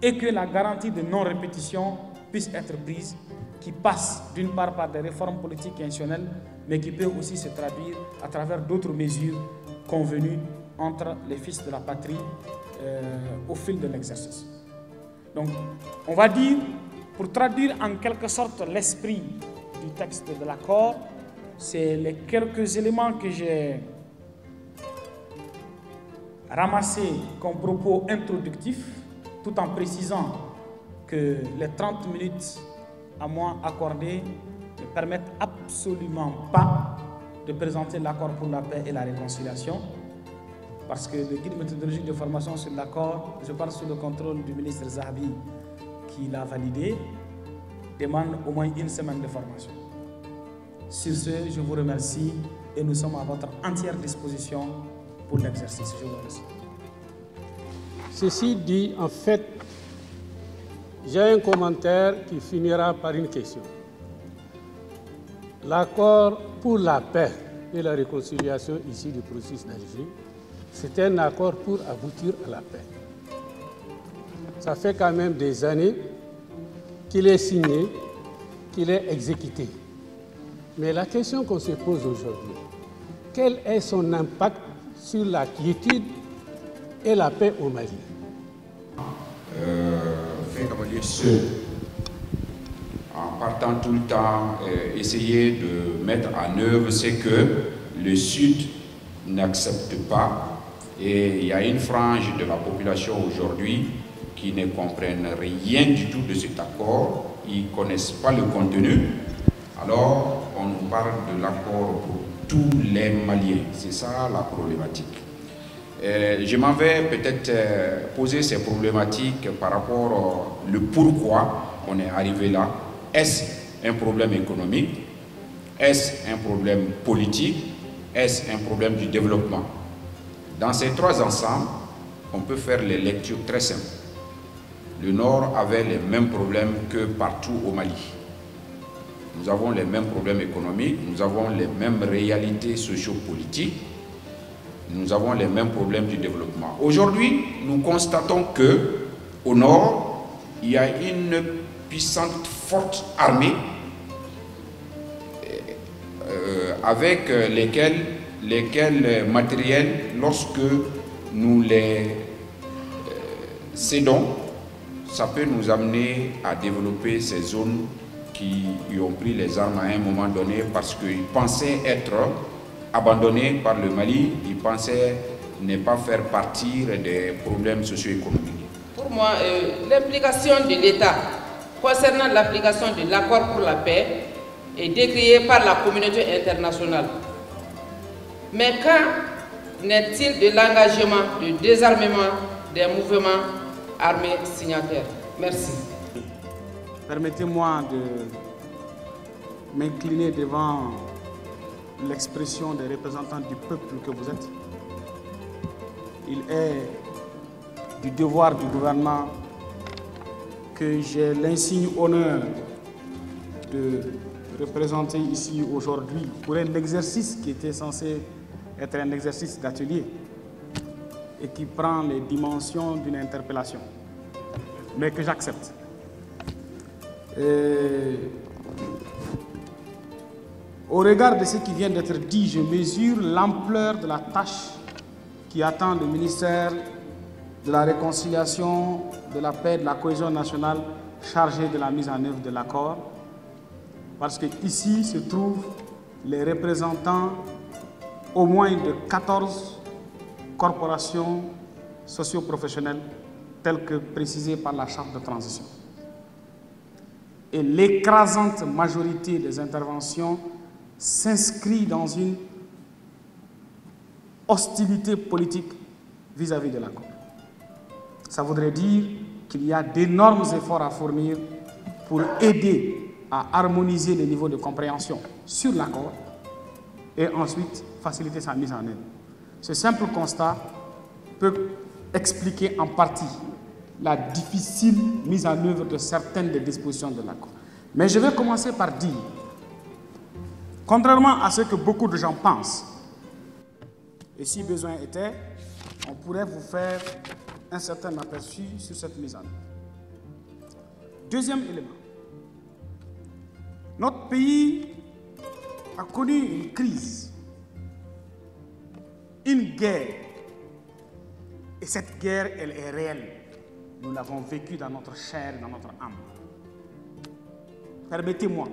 et que la garantie de non-répétition puisse être prise, qui passe d'une part par des réformes politiques et institutionnelles, mais qui peut aussi se traduire à travers d'autres mesures convenues entre les fils de la patrie euh, au fil de l'exercice. Donc, on va dire, pour traduire en quelque sorte l'esprit du texte de l'accord, c'est les quelques éléments que j'ai ramassés comme propos introductifs, tout en précisant que les 30 minutes à moi accordées ne permettent absolument pas de présenter l'accord pour la paix et la réconciliation. Parce que le guide méthodologique de formation sur l'accord, je parle sous le contrôle du ministre Zahabi qui l'a validé, demande au moins une semaine de formation. Sur ce, je vous remercie et nous sommes à votre entière disposition pour l'exercice. Je vous remercie. Ceci dit, en fait, j'ai un commentaire qui finira par une question. L'accord pour la paix et la réconciliation ici du processus d'Alger c'est un accord pour aboutir à la paix. Ça fait quand même des années qu'il est signé, qu'il est exécuté. Mais la question qu'on se pose aujourd'hui, quel est son impact sur la quiétude et la paix au Mali? Euh, en partant tout le temps, euh, essayer de mettre en œuvre ce que le Sud n'accepte pas. Et il y a une frange de la population aujourd'hui qui ne comprennent rien du tout de cet accord, ils ne connaissent pas le contenu. Alors, on nous parle de l'accord pour tous les Maliens. C'est ça la problématique. Euh, je m'en vais peut-être euh, poser ces problématiques par rapport au pourquoi on est arrivé là. Est-ce un problème économique? Est-ce un problème politique? Est-ce un problème du développement? Dans ces trois ensembles, on peut faire les lectures très simples. Le Nord avait les mêmes problèmes que partout au Mali. Nous avons les mêmes problèmes économiques, nous avons les mêmes réalités sociopolitiques, nous avons les mêmes problèmes du développement. Aujourd'hui, nous constatons que au Nord, il y a une puissante, forte armée euh, avec lesquels, lesquels matériels, lorsque nous les euh, cédons, ça peut nous amener à développer ces zones qui y ont pris les armes à un moment donné parce qu'ils pensaient être abandonnés par le Mali, ils pensaient ne pas faire partir des problèmes socio-économiques. Pour moi, euh, l'implication de l'État concernant l'application de l'accord pour la paix est décriée par la communauté internationale. Mais quand n'est-il de l'engagement de désarmement des mouvements armée signataire. Merci. Permettez-moi de m'incliner devant l'expression des représentants du peuple que vous êtes. Il est du devoir du gouvernement que j'ai l'insigne honneur de représenter ici aujourd'hui pour un exercice qui était censé être un exercice d'atelier et qui prend les dimensions d'une interpellation, mais que j'accepte. Au regard de ce qui vient d'être dit, je mesure l'ampleur de la tâche qui attend le ministère de la Réconciliation, de la Paix de la Cohésion nationale chargé de la mise en œuvre de l'accord, parce qu'ici se trouvent les représentants au moins de 14 corporations socio-professionnelles telles que précisées par la charte de transition. Et l'écrasante majorité des interventions s'inscrit dans une hostilité politique vis-à-vis de l'accord. Ça voudrait dire qu'il y a d'énormes efforts à fournir pour aider à harmoniser les niveaux de compréhension sur l'accord et ensuite faciliter sa mise en œuvre. Ce simple constat peut expliquer en partie la difficile mise en œuvre de certaines des dispositions de l'accord. Mais je vais commencer par dire, contrairement à ce que beaucoup de gens pensent, et si besoin était, on pourrait vous faire un certain aperçu sur cette mise en œuvre. Deuxième élément, notre pays a connu une crise une guerre. Et cette guerre, elle est réelle. Nous l'avons vécue dans notre chair, dans notre âme. Permettez-moi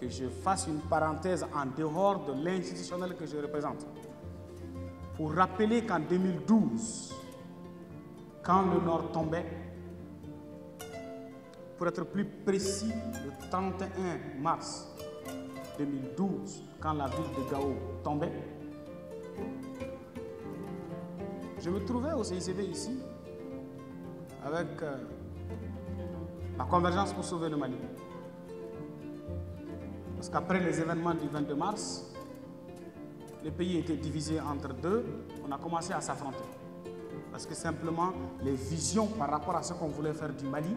que je fasse une parenthèse en dehors de l'institutionnel que je représente. Pour rappeler qu'en 2012, quand le Nord tombait, pour être plus précis, le 31 mars 2012, quand la ville de Gao tombait, je me trouvais au CICB ici avec euh, la convergence pour sauver le Mali. Parce qu'après les événements du 22 mars, les pays étaient divisés entre deux, on a commencé à s'affronter. Parce que simplement, les visions par rapport à ce qu'on voulait faire du Mali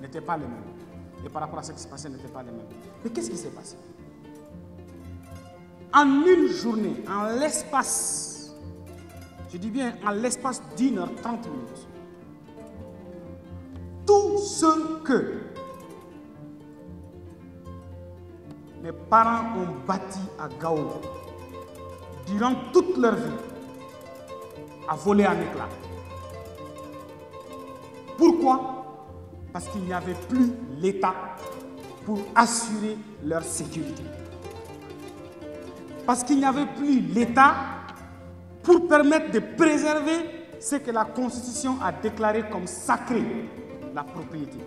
n'étaient pas les mêmes. Et par rapport à ce qui se passait n'étaient pas les mêmes. Mais qu'est-ce qui s'est passé? En une journée, en l'espace, je dis bien en l'espace d'une heure trente minutes, tout ce que mes parents ont bâti à Gao durant toute leur vie, a volé en éclats. Pourquoi? Parce qu'il n'y avait plus l'État pour assurer leur sécurité. Parce qu'il n'y avait plus l'État pour permettre de préserver ce que la Constitution a déclaré comme sacré, la propriété,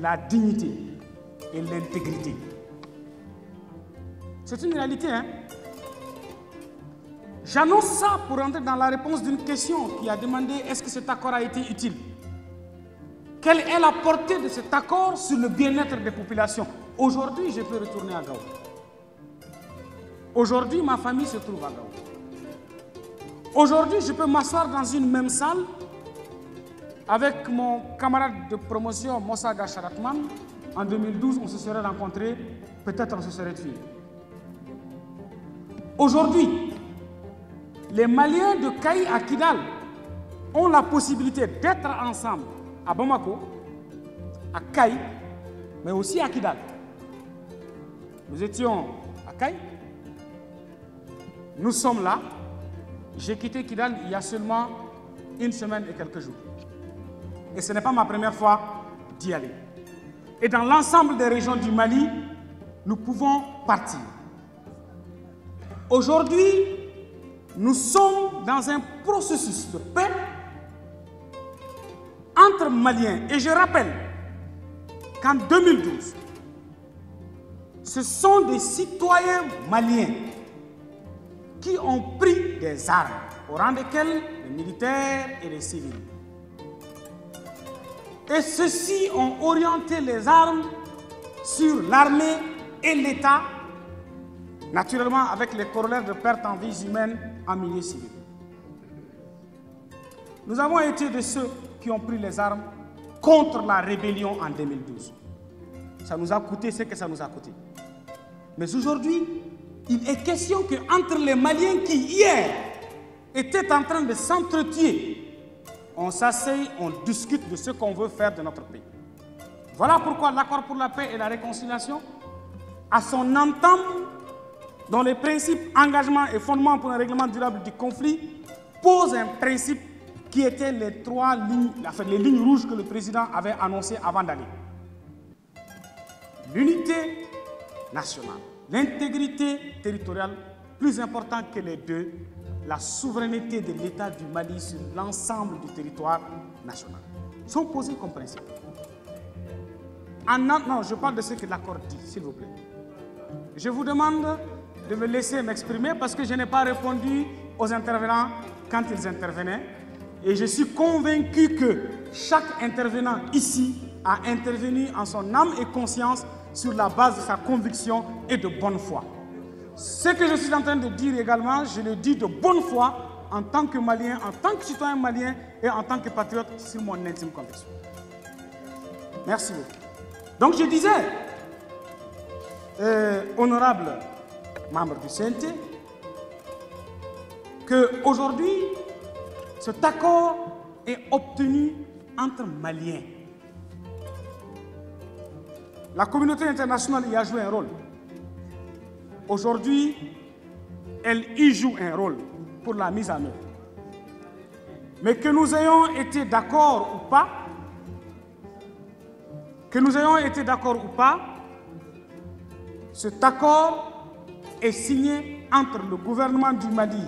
la dignité et l'intégrité. C'est une réalité, hein J'annonce ça pour entrer dans la réponse d'une question qui a demandé est-ce que cet accord a été utile? Quelle est la portée de cet accord sur le bien-être des populations? Aujourd'hui, je peux retourner à Gao. Aujourd'hui, ma famille se trouve à Gao. Aujourd'hui, je peux m'asseoir dans une même salle avec mon camarade de promotion Mossaga Sharatman. En 2012, on se serait rencontrés, peut-être on se serait tués. Aujourd'hui, les Maliens de Kaï à Kidal ont la possibilité d'être ensemble à Bamako, à Kaï, mais aussi à Kidal. Nous étions à Kaï, nous sommes là. J'ai quitté Kidal il y a seulement une semaine et quelques jours. Et ce n'est pas ma première fois d'y aller. Et dans l'ensemble des régions du Mali, nous pouvons partir. Aujourd'hui, nous sommes dans un processus de paix entre Maliens. Et je rappelle qu'en 2012, ce sont des citoyens maliens qui ont pris des armes, au rang desquels les militaires et les civils. Et ceux-ci ont orienté les armes sur l'armée et l'État naturellement avec les corollaires de perte en vies humaines en milieu civil. Nous avons été de ceux qui ont pris les armes contre la rébellion en 2012. Ça nous a coûté ce que ça nous a coûté. Mais aujourd'hui, il est question qu'entre les Maliens qui hier étaient en train de s'entretuer, on s'asseye, on discute de ce qu'on veut faire de notre pays. Voilà pourquoi l'accord pour la paix et la réconciliation, à son entame, dont les principes engagement et fondement pour un règlement durable du conflit pose un principe qui était les trois lignes, les lignes rouges que le président avait annoncées avant d'aller. L'unité nationale, l'intégrité territoriale, plus important que les deux, la souveraineté de l'État du Mali sur l'ensemble du territoire national, sont posés comme principe. En, non, je parle de ce que l'accord dit, s'il vous plaît. Je vous demande de me laisser m'exprimer parce que je n'ai pas répondu aux intervenants quand ils intervenaient. Et je suis convaincu que chaque intervenant ici a intervenu en son âme et conscience sur la base de sa conviction et de bonne foi. Ce que je suis en train de dire également, je le dis de bonne foi en tant que Malien, en tant que citoyen malien et en tant que patriote sur mon intime conviction. Merci beaucoup. Donc je disais, euh, honorable membre du CNT, qu'aujourd'hui, cet accord est obtenu entre Maliens. La communauté internationale y a joué un rôle. Aujourd'hui, elle y joue un rôle pour la mise en œuvre. Mais que nous ayons été d'accord ou pas, que nous ayons été d'accord ou pas, cet accord est signé entre le gouvernement du Mali,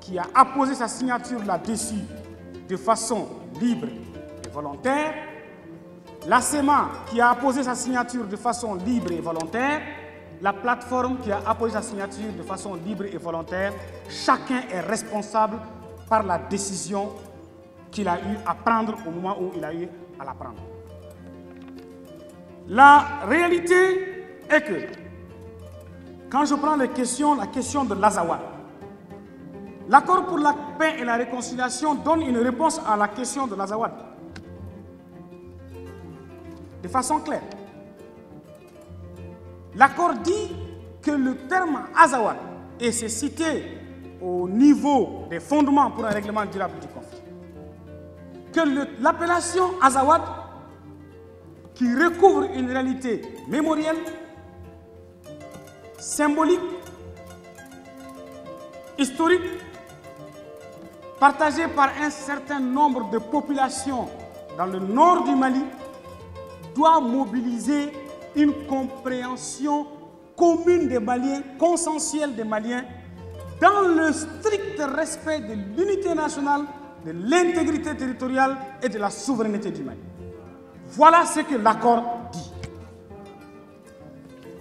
qui a apposé sa signature là-dessus de façon libre et volontaire, la SEMA qui a apposé sa signature de façon libre et volontaire, la plateforme qui a apposé sa signature de façon libre et volontaire, chacun est responsable par la décision qu'il a eu à prendre au moment où il a eu à la prendre. La réalité est que quand je prends la question de l'Azawad, l'accord pour la paix et la réconciliation donne une réponse à la question de l'Azawad. De façon claire. L'accord dit que le terme Azawad, et c'est cité au niveau des fondements pour un règlement durable du conflit, que l'appellation Azawad, qui recouvre une réalité mémorielle, symbolique historique partagé par un certain nombre de populations dans le nord du Mali doit mobiliser une compréhension commune des Maliens, consensuelle des Maliens, dans le strict respect de l'unité nationale, de l'intégrité territoriale et de la souveraineté du Mali. Voilà ce que l'accord dit.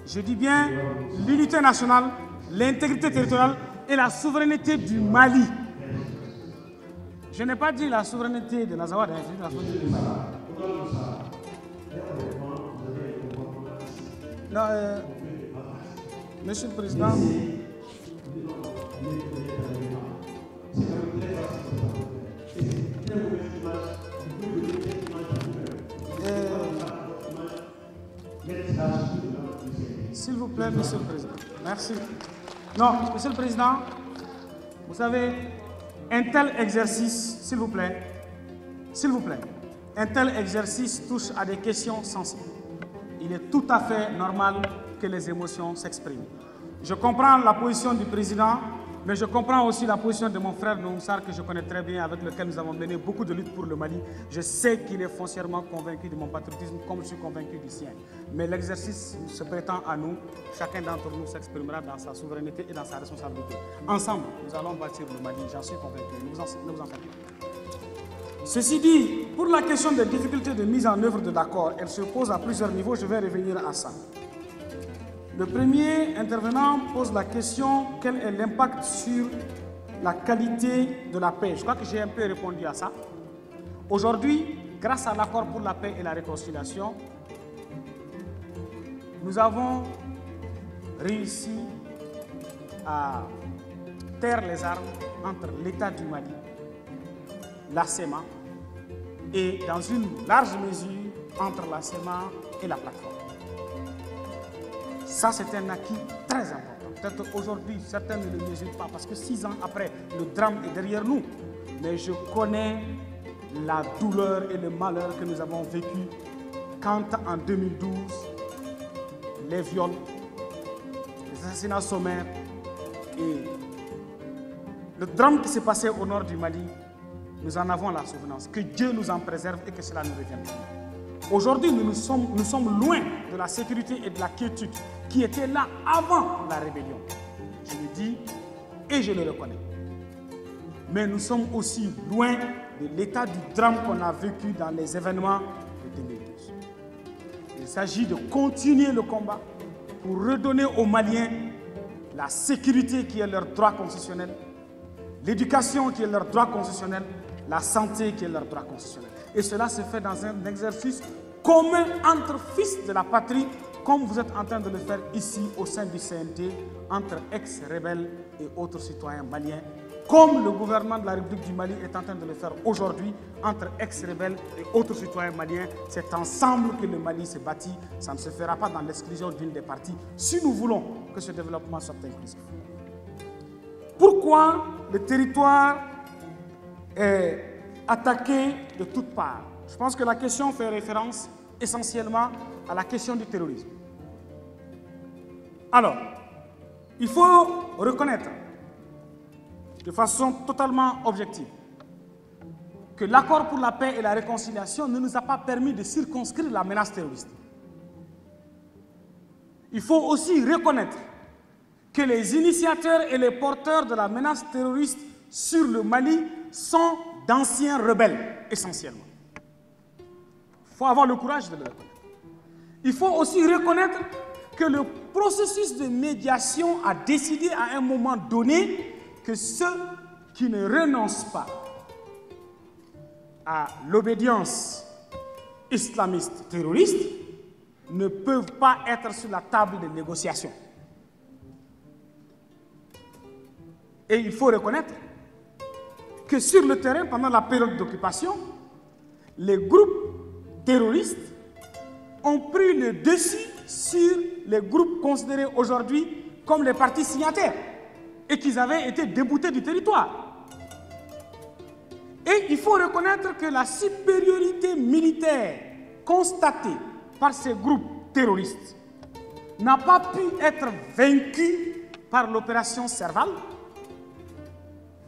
Je dis bien l'unité nationale, l'intégrité territoriale et la souveraineté du Mali. Je n'ai pas dit la souveraineté de Nazawad, j'ai dit la souveraineté du Mali. Monsieur le Président. S'il vous plaît, Monsieur le Président. Merci. Non, Monsieur le Président, vous savez, un tel exercice, s'il vous plaît, s'il vous plaît, un tel exercice touche à des questions sensibles. Il est tout à fait normal que les émotions s'expriment. Je comprends la position du président, mais je comprends aussi la position de mon frère Noussar, que je connais très bien, avec lequel nous avons mené beaucoup de luttes pour le Mali. Je sais qu'il est foncièrement convaincu de mon patriotisme, comme je suis convaincu du sien. Mais l'exercice se prétend à nous. Chacun d'entre nous s'exprimera dans sa souveraineté et dans sa responsabilité. Ensemble, nous allons bâtir le Mali, j'en suis convaincu. Ne vous en, ne vous en. Ceci dit, pour la question des difficultés de mise en œuvre de l'accord, elle se pose à plusieurs niveaux, je vais revenir à ça. Le premier intervenant pose la question quel est l'impact sur la qualité de la paix? Je crois que j'ai un peu répondu à ça. Aujourd'hui, grâce à l'accord pour la paix et la réconciliation, nous avons réussi à taire les armes entre l'État du Mali, la SEMA, et dans une large mesure entre la SEMA et la plateforme. Ça, c'est un acquis très important. Peut-être aujourd'hui, certains ne le mesurent pas parce que six ans après, le drame est derrière nous. Mais je connais la douleur et le malheur que nous avons vécu quand en 2012, les viols, les assassinats sommaires et le drame qui s'est passé au nord du Mali, nous en avons la souvenance. Que Dieu nous en préserve et que cela nous revienne. Aujourd'hui, nous, sommes, nous sommes loin de la sécurité et de la quiétude qui étaient là avant la rébellion. Je le dis et je le reconnais. Mais nous sommes aussi loin de l'état du drame qu'on a vécu dans les événements de 2012. Il s'agit de continuer le combat pour redonner aux Maliens la sécurité qui est leur droit constitutionnel, l'éducation qui est leur droit constitutionnel, la santé qui est leur droit constitutionnel. Et cela se fait dans un exercice commun entre fils de la patrie, comme vous êtes en train de le faire ici au sein du CNT, entre ex-rebelles et autres citoyens maliens, comme le gouvernement de la République du Mali est en train de le faire aujourd'hui entre ex-rebelles et autres citoyens maliens. C'est ensemble que le Mali s'est bâti. Ça ne se fera pas dans l'exclusion d'une des parties si nous voulons que ce développement soit inclusif. Pourquoi le territoire est attaqué de toutes parts. Je pense que la question fait référence essentiellement à la question du terrorisme. Alors, il faut reconnaître de façon totalement objective que l'accord pour la paix et la réconciliation ne nous a pas permis de circonscrire la menace terroriste. Il faut aussi reconnaître que les initiateurs et les porteurs de la menace terroriste sur le Mali sont d'anciens rebelles, essentiellement. Il faut avoir le courage de le reconnaître. Il faut aussi reconnaître que le processus de médiation a décidé à un moment donné que ceux qui ne renoncent pas à l'obédience islamiste terroriste ne peuvent pas être sur la table de négociation. Et il faut reconnaître que sur le terrain, pendant la période d'occupation, les groupes terroristes ont pris le dessus sur les groupes considérés aujourd'hui comme les partis signataires et qu'ils avaient été déboutés du territoire. Et il faut reconnaître que la supériorité militaire constatée par ces groupes terroristes n'a pas pu être vaincue par l'opération Serval,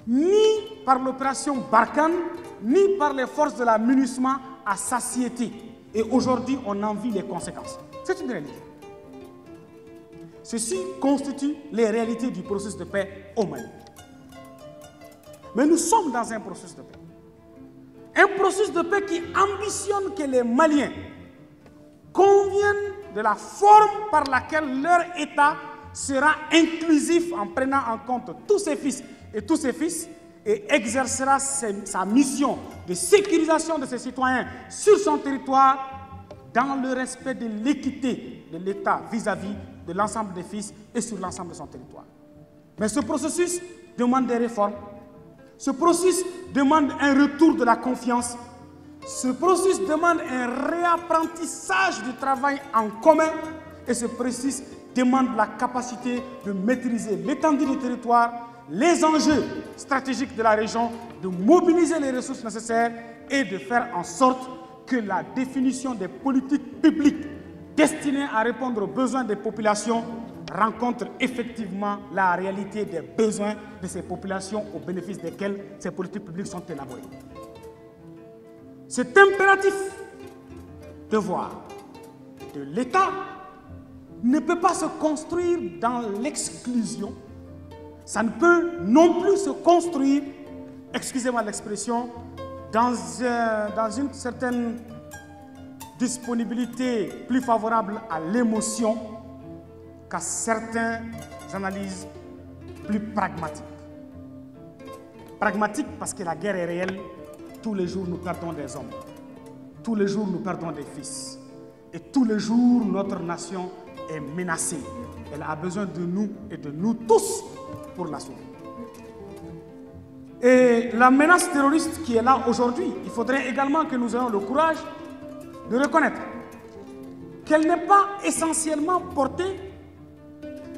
ni par l'opération Barkhane, ni par les forces de la MINUSMA à satiété. Et aujourd'hui, on en vit les conséquences. C'est une réalité. Ceci constitue les réalités du processus de paix au Mali. Mais nous sommes dans un processus de paix. Un processus de paix qui ambitionne que les Maliens conviennent de la forme par laquelle leur État sera inclusif en prenant en compte tous ses fils et tous ses fils et exercera sa mission de sécurisation de ses citoyens sur son territoire dans le respect de l'équité de l'État vis-à-vis de l'ensemble des fils et sur l'ensemble de son territoire. Mais ce processus demande des réformes. Ce processus demande un retour de la confiance. Ce processus demande un réapprentissage du travail en commun. Et ce processus demande la capacité de maîtriser l'étendue du territoire, les enjeux stratégiques de la région, de mobiliser les ressources nécessaires et de faire en sorte que la définition des politiques publiques destinées à répondre aux besoins des populations rencontre effectivement la réalité des besoins de ces populations au bénéfice desquelles ces politiques publiques sont élaborées. Cet impératif devoir de l'État ne peut pas se construire dans l'exclusion ça ne peut non plus se construire, excusez-moi l'expression, dans, dans une certaine disponibilité plus favorable à l'émotion qu'à certaines analyses plus pragmatiques. Pragmatique parce que la guerre est réelle, tous les jours nous perdons des hommes, tous les jours nous perdons des fils, et tous les jours notre nation est menacée. Elle a besoin de nous et de nous tous pour la sauver. Et la menace terroriste qui est là aujourd'hui, il faudrait également que nous ayons le courage de reconnaître qu'elle n'est pas essentiellement portée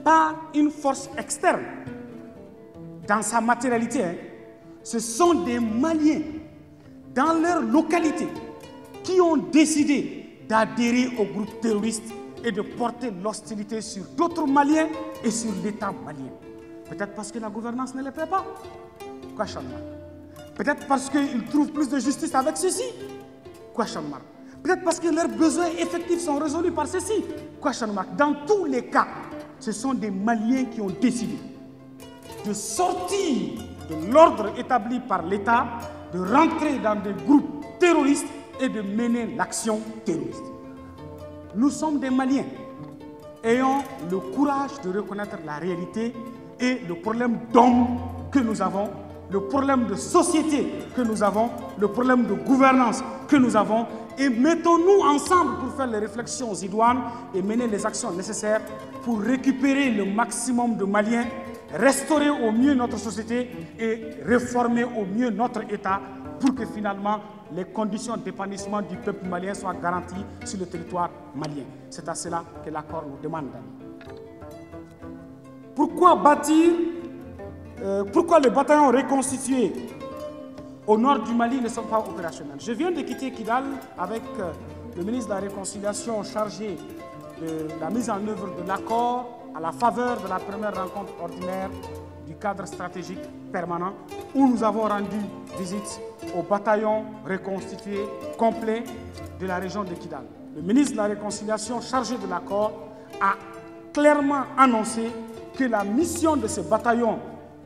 par une force externe dans sa matérialité. Hein. Ce sont des Maliens dans leur localité qui ont décidé d'adhérer au groupe terroriste et de porter l'hostilité sur d'autres Maliens et sur l'État malien. Peut-être parce que la gouvernance ne les plaît pas. Quoi Peut-être parce qu'ils trouvent plus de justice avec ceci. Quoi Peut-être parce que leurs besoins effectifs sont résolus par ceci. Quoi Dans tous les cas, ce sont des Maliens qui ont décidé de sortir de l'ordre établi par l'État, de rentrer dans des groupes terroristes et de mener l'action terroriste. Nous sommes des Maliens. Ayons le courage de reconnaître la réalité et le problème d'homme que nous avons, le problème de société que nous avons, le problème de gouvernance que nous avons, et mettons-nous ensemble pour faire les réflexions idoines et mener les actions nécessaires pour récupérer le maximum de Maliens, restaurer au mieux notre société et réformer au mieux notre État pour que finalement les conditions d'épanouissement du peuple malien soient garanties sur le territoire malien. C'est à cela que l'accord nous demande. Pourquoi bâtir euh, Pourquoi les bataillons reconstitués au nord du Mali ne sont pas opérationnels? Je viens de quitter Kidal avec euh, le ministre de la Réconciliation chargé de la mise en œuvre de l'accord à la faveur de la première rencontre ordinaire du cadre stratégique permanent où nous avons rendu visite au bataillon reconstitué complet de la région de Kidal. Le ministre de la Réconciliation chargé de l'accord a clairement annoncé que la mission de ce bataillon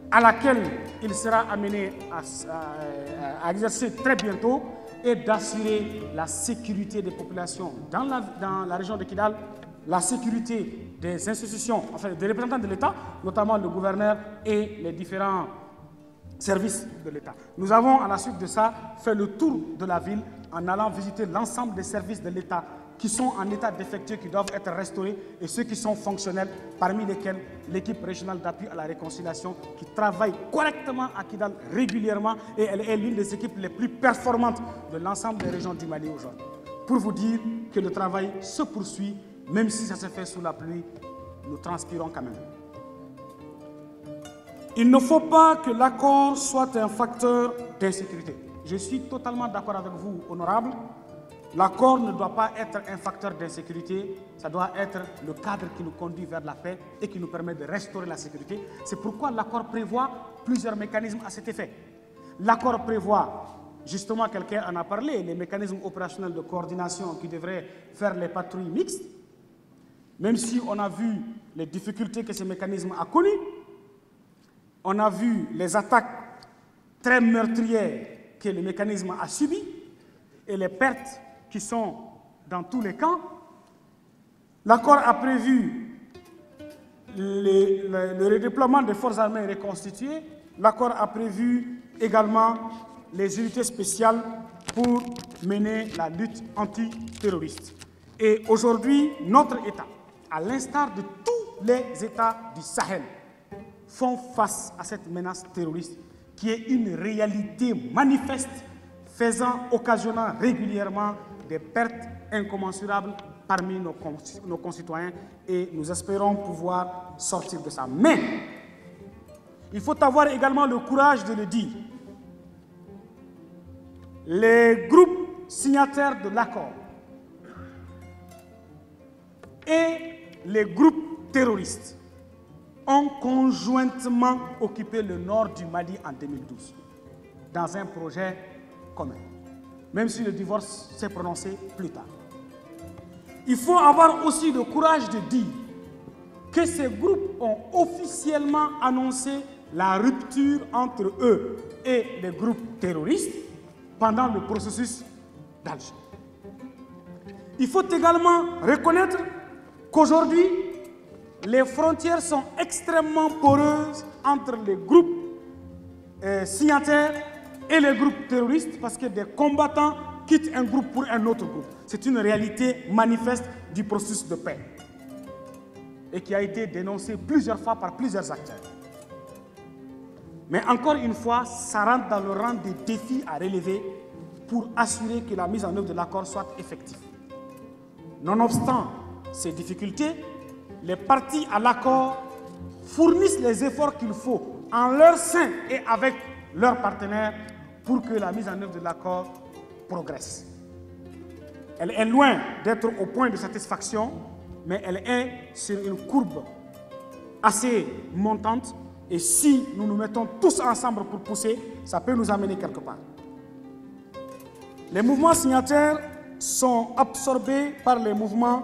à laquelle il sera amené à, exercer très bientôt est d'assurer la sécurité des populations dans la, dans la région de Kidal, la sécurité des institutions, enfin des représentants de l'État, notamment le gouverneur et les différents services de l'État. Nous avons à la suite de ça fait le tour de la ville en allant visiter l'ensemble des services de l'État qui sont en état défectueux, qui doivent être restaurés, et ceux qui sont fonctionnels, parmi lesquels l'équipe régionale d'appui à la réconciliation, qui travaille correctement à Kidal régulièrement, et elle est l'une des équipes les plus performantes de l'ensemble des régions du Mali aujourd'hui. Pour vous dire que le travail se poursuit, même si ça se fait sous la pluie, nous transpirons quand même. Il ne faut pas que l'accord soit un facteur d'insécurité. Je suis totalement d'accord avec vous, honorable. L'accord ne doit pas être un facteur d'insécurité, ça doit être le cadre qui nous conduit vers la paix et qui nous permet de restaurer la sécurité. C'est pourquoi l'accord prévoit plusieurs mécanismes à cet effet. L'accord prévoit, justement, quelqu'un en a parlé, les mécanismes opérationnels de coordination qui devraient faire les patrouilles mixtes, même si on a vu les difficultés que ce mécanisme a connues, on a vu les attaques très meurtrières que le mécanisme a subies et les pertes qui sont dans tous les camps. L'accord a prévu le, redéploiement des forces armées reconstituées. L'accord a prévu également les unités spéciales pour mener la lutte antiterroriste. Et aujourd'hui, notre État, à l'instar de tous les États du Sahel, font face à cette menace terroriste qui est une réalité manifeste faisant, occasionnant régulièrement des pertes incommensurables parmi nos, nos concitoyens et nous espérons pouvoir sortir de ça. Mais il faut avoir également le courage de le dire. Les groupes signataires de l'accord et les groupes terroristes ont conjointement occupé le nord du Mali en 2012 dans un projet commun, même si le divorce s'est prononcé plus tard. Il faut avoir aussi le courage de dire que ces groupes ont officiellement annoncé la rupture entre eux et les groupes terroristes pendant le processus d'Alger. Il faut également reconnaître qu'aujourd'hui, les frontières sont extrêmement poreuses entre les groupes euh, signataires et les groupes terroristes parce que des combattants quittent un groupe pour un autre groupe. C'est une réalité manifeste du processus de paix et qui a été dénoncée plusieurs fois par plusieurs acteurs. Mais encore une fois, ça rentre dans le rang des défis à relever pour assurer que la mise en œuvre de l'accord soit effective. Nonobstant ces difficultés, les partis à l'accord fournissent les efforts qu'il faut en leur sein et avec leurs partenaires pour que la mise en œuvre de l'accord progresse. Elle est loin d'être au point de satisfaction, mais elle est sur une courbe assez montante. Et si nous nous mettons tous ensemble pour pousser, ça peut nous amener quelque part. Les mouvements signataires sont absorbés par les mouvements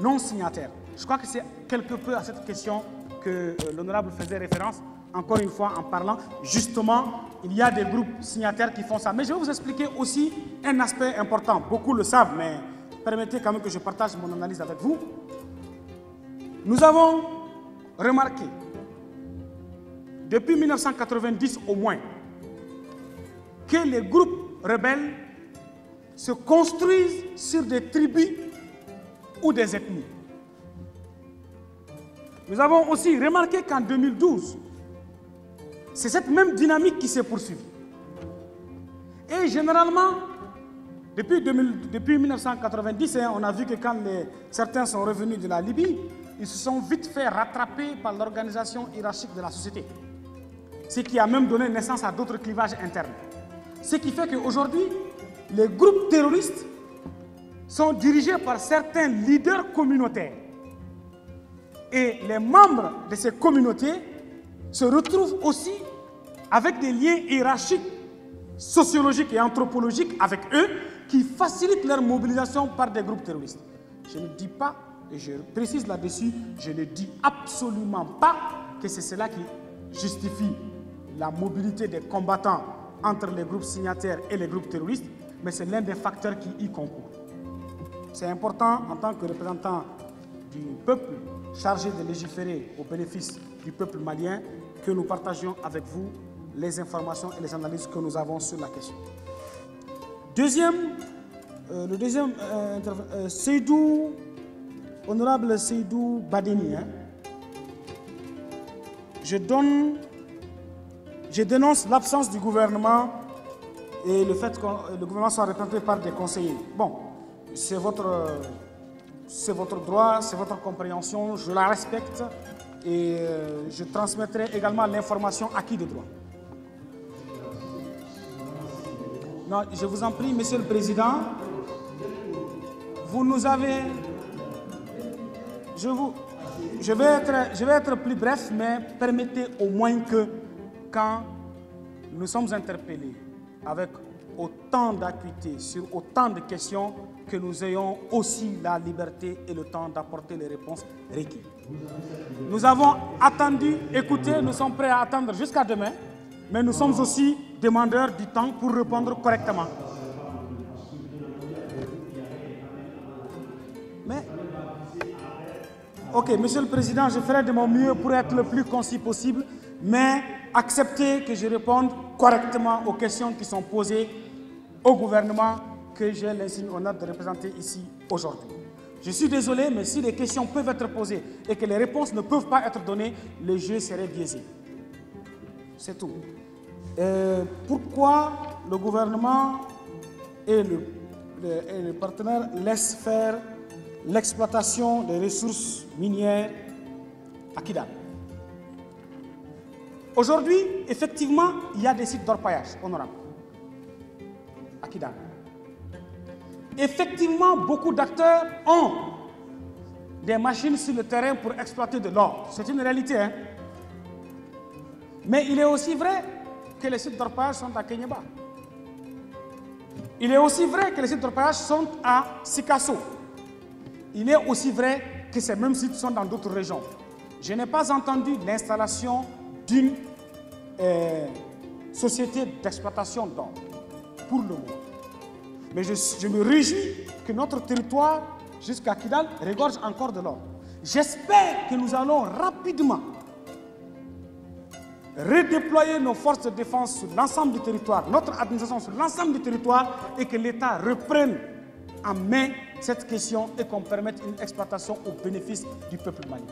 non signataires. Je crois que c'est quelque peu à cette question que euh, l'honorable faisait référence, encore une fois en parlant. Justement, il y a des groupes signataires qui font ça. Mais je vais vous expliquer aussi un aspect important. Beaucoup le savent, mais permettez quand même que je partage mon analyse avec vous. Nous avons remarqué, depuis 1990 au moins, que les groupes rebelles se construisent sur des tribus ou des ethnies. Nous avons aussi remarqué qu'en 2012, c'est cette même dynamique qui s'est poursuivie. Et généralement, depuis, 1990, hein, on a vu que quand certains sont revenus de la Libye, ils se sont vite fait rattraper par l'organisation hiérarchique de la société. Ce qui a même donné naissance à d'autres clivages internes. Ce qui fait qu'aujourd'hui, les groupes terroristes sont dirigés par certains leaders communautaires. Et les membres de ces communautés se retrouvent aussi avec des liens hiérarchiques, sociologiques et anthropologiques avec eux qui facilitent leur mobilisation par des groupes terroristes. Je ne dis pas, et je précise là-dessus, je ne dis absolument pas que c'est cela qui justifie la mobilité des combattants entre les groupes signataires et les groupes terroristes, mais c'est l'un des facteurs qui y concourt. C'est important en tant que représentant du peuple chargé de légiférer au bénéfice du peuple malien que nous partagions avec vous les informations et les analyses que nous avons sur la question. Deuxième, euh, le deuxième, euh, euh, Seydou, honorable Seydou Badeni, hein. je donne, je dénonce l'absence du gouvernement et le fait que le gouvernement soit représenté par des conseillers. Bon, c'est votre, c'est votre droit, c'est votre compréhension, je la respecte et je transmettrai également l'information acquis de droit. Non, je vous en prie, Monsieur le Président, vous nous avez... Je, vous, je, vais être, je vais être plus bref, mais permettez au moins que quand nous sommes interpellés avec autant d'acuité sur autant de questions que nous ayons aussi la liberté et le temps d'apporter les réponses requises. Nous avons attendu, écouté, nous sommes prêts à attendre jusqu'à demain, mais nous sommes aussi demandeurs du temps pour répondre correctement. Mais, ok, Monsieur le Président, je ferai de mon mieux pour être le plus concis possible, mais acceptez que je réponde correctement aux questions qui sont posées au gouvernement que j'ai l'insigne honneur de représenter ici aujourd'hui. Je suis désolé, mais si les questions peuvent être posées et que les réponses ne peuvent pas être données, le jeu serait biaisé. C'est tout. Euh, pourquoi le gouvernement et le, le partenaire laissent faire l'exploitation des ressources minières à Kidal Aujourd'hui, effectivement, il y a des sites d'orpaillage honorables à Kidal. Effectivement, beaucoup d'acteurs ont des machines sur le terrain pour exploiter de l'or. C'est une réalité. Hein? Mais il est aussi vrai que les sites d'orpaillage sont à Kenyaba. Il est aussi vrai que les sites d'orpaillage sont à Sikasso. Il est aussi vrai que ces mêmes sites sont dans d'autres régions. Je n'ai pas entendu l'installation d'une euh, société d'exploitation d'or pour le moment. Mais je, me réjouis que notre territoire jusqu'à Kidal regorge encore de l'or. J'espère que nous allons rapidement redéployer nos forces de défense sur l'ensemble du territoire, notre administration sur l'ensemble du territoire et que l'État reprenne en main cette question et qu'on permette une exploitation au bénéfice du peuple malien.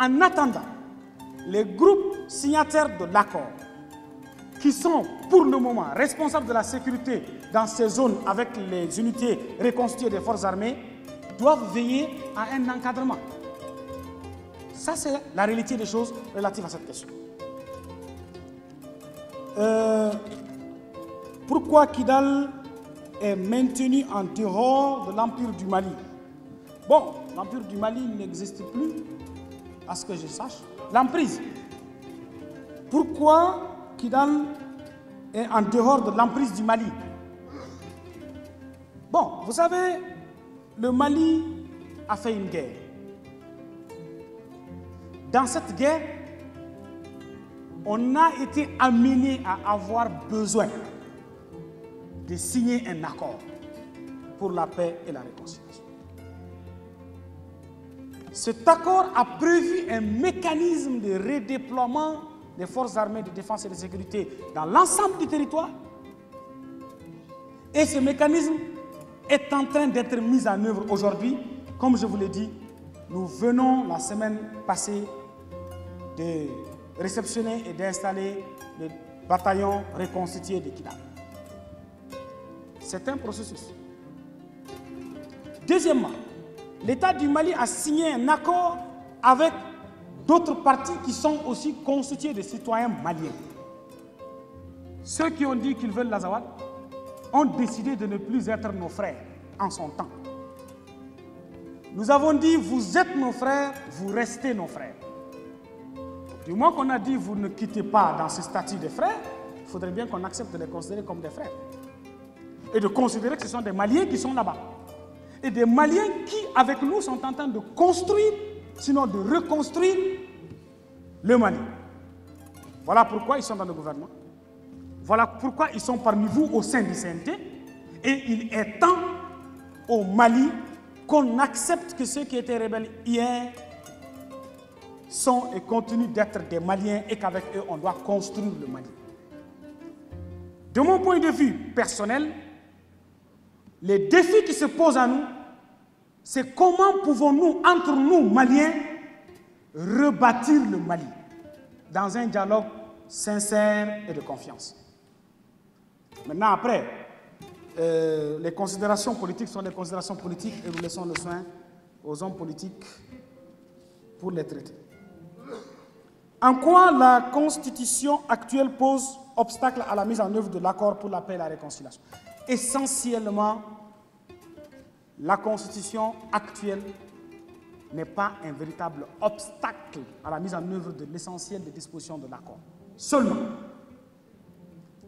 En attendant, les groupes signataires de l'accord, qui sont pour le moment responsables de la sécurité dans ces zones avec les unités reconstituées des forces armées, doivent veiller à un encadrement. Ça, c'est la réalité des choses relatives à cette question. Euh, pourquoi Kidal est maintenu en dehors de l'Empire du Mali? Bon, l'Empire du Mali n'existe plus, à ce que je sache. L'emprise. Pourquoi Kidal est en dehors de l'emprise du Mali Bon, vous savez, le Mali a fait une guerre. Dans cette guerre, on a été amené à avoir besoin de signer un accord pour la paix et la réconciliation. Cet accord a prévu un mécanisme de redéploiement des forces armées de défense et de sécurité dans l'ensemble du territoire. Et ce mécanisme est en train d'être mis en œuvre aujourd'hui. Comme je vous l'ai dit, nous venons la semaine passée de réceptionner et d'installer le bataillon reconstitué de Kidal. C'est un processus. Deuxièmement, l'État du Mali a signé un accord avec d'autres partis qui sont aussi constitués de citoyens maliens. Ceux qui ont dit qu'ils veulent l'Azawad ont décidé de ne plus être nos frères en son temps. Nous avons dit, vous êtes nos frères, vous restez nos frères. Du moment qu'on a dit, vous ne quittez pas dans ce statut de frères, il faudrait bien qu'on accepte de les considérer comme des frères. Et de considérer que ce sont des Maliens qui sont là-bas. Et des Maliens qui, avec nous, sont en train de construire, sinon de reconstruire le Mali. Voilà pourquoi ils sont dans le gouvernement. Voilà pourquoi ils sont parmi vous au sein du CNT. Et il est temps au Mali qu'on accepte que ceux qui étaient rebelles hier sont et continuent d'être des Maliens et qu'avec eux, on doit construire le Mali. De mon point de vue personnel, les défis qui se posent à nous, c'est comment pouvons-nous, entre nous, Maliens, rebâtir le Mali dans un dialogue sincère et de confiance. Maintenant, après, euh, les considérations politiques sont des considérations politiques et nous laissons le soin aux hommes politiques pour les traiter. En quoi la constitution actuelle pose obstacle à la mise en œuvre de l'accord pour la paix et la réconciliation? Essentiellement, la constitution actuelle n'est pas un véritable obstacle à la mise en œuvre de l'essentiel des dispositions de l'accord. Seulement,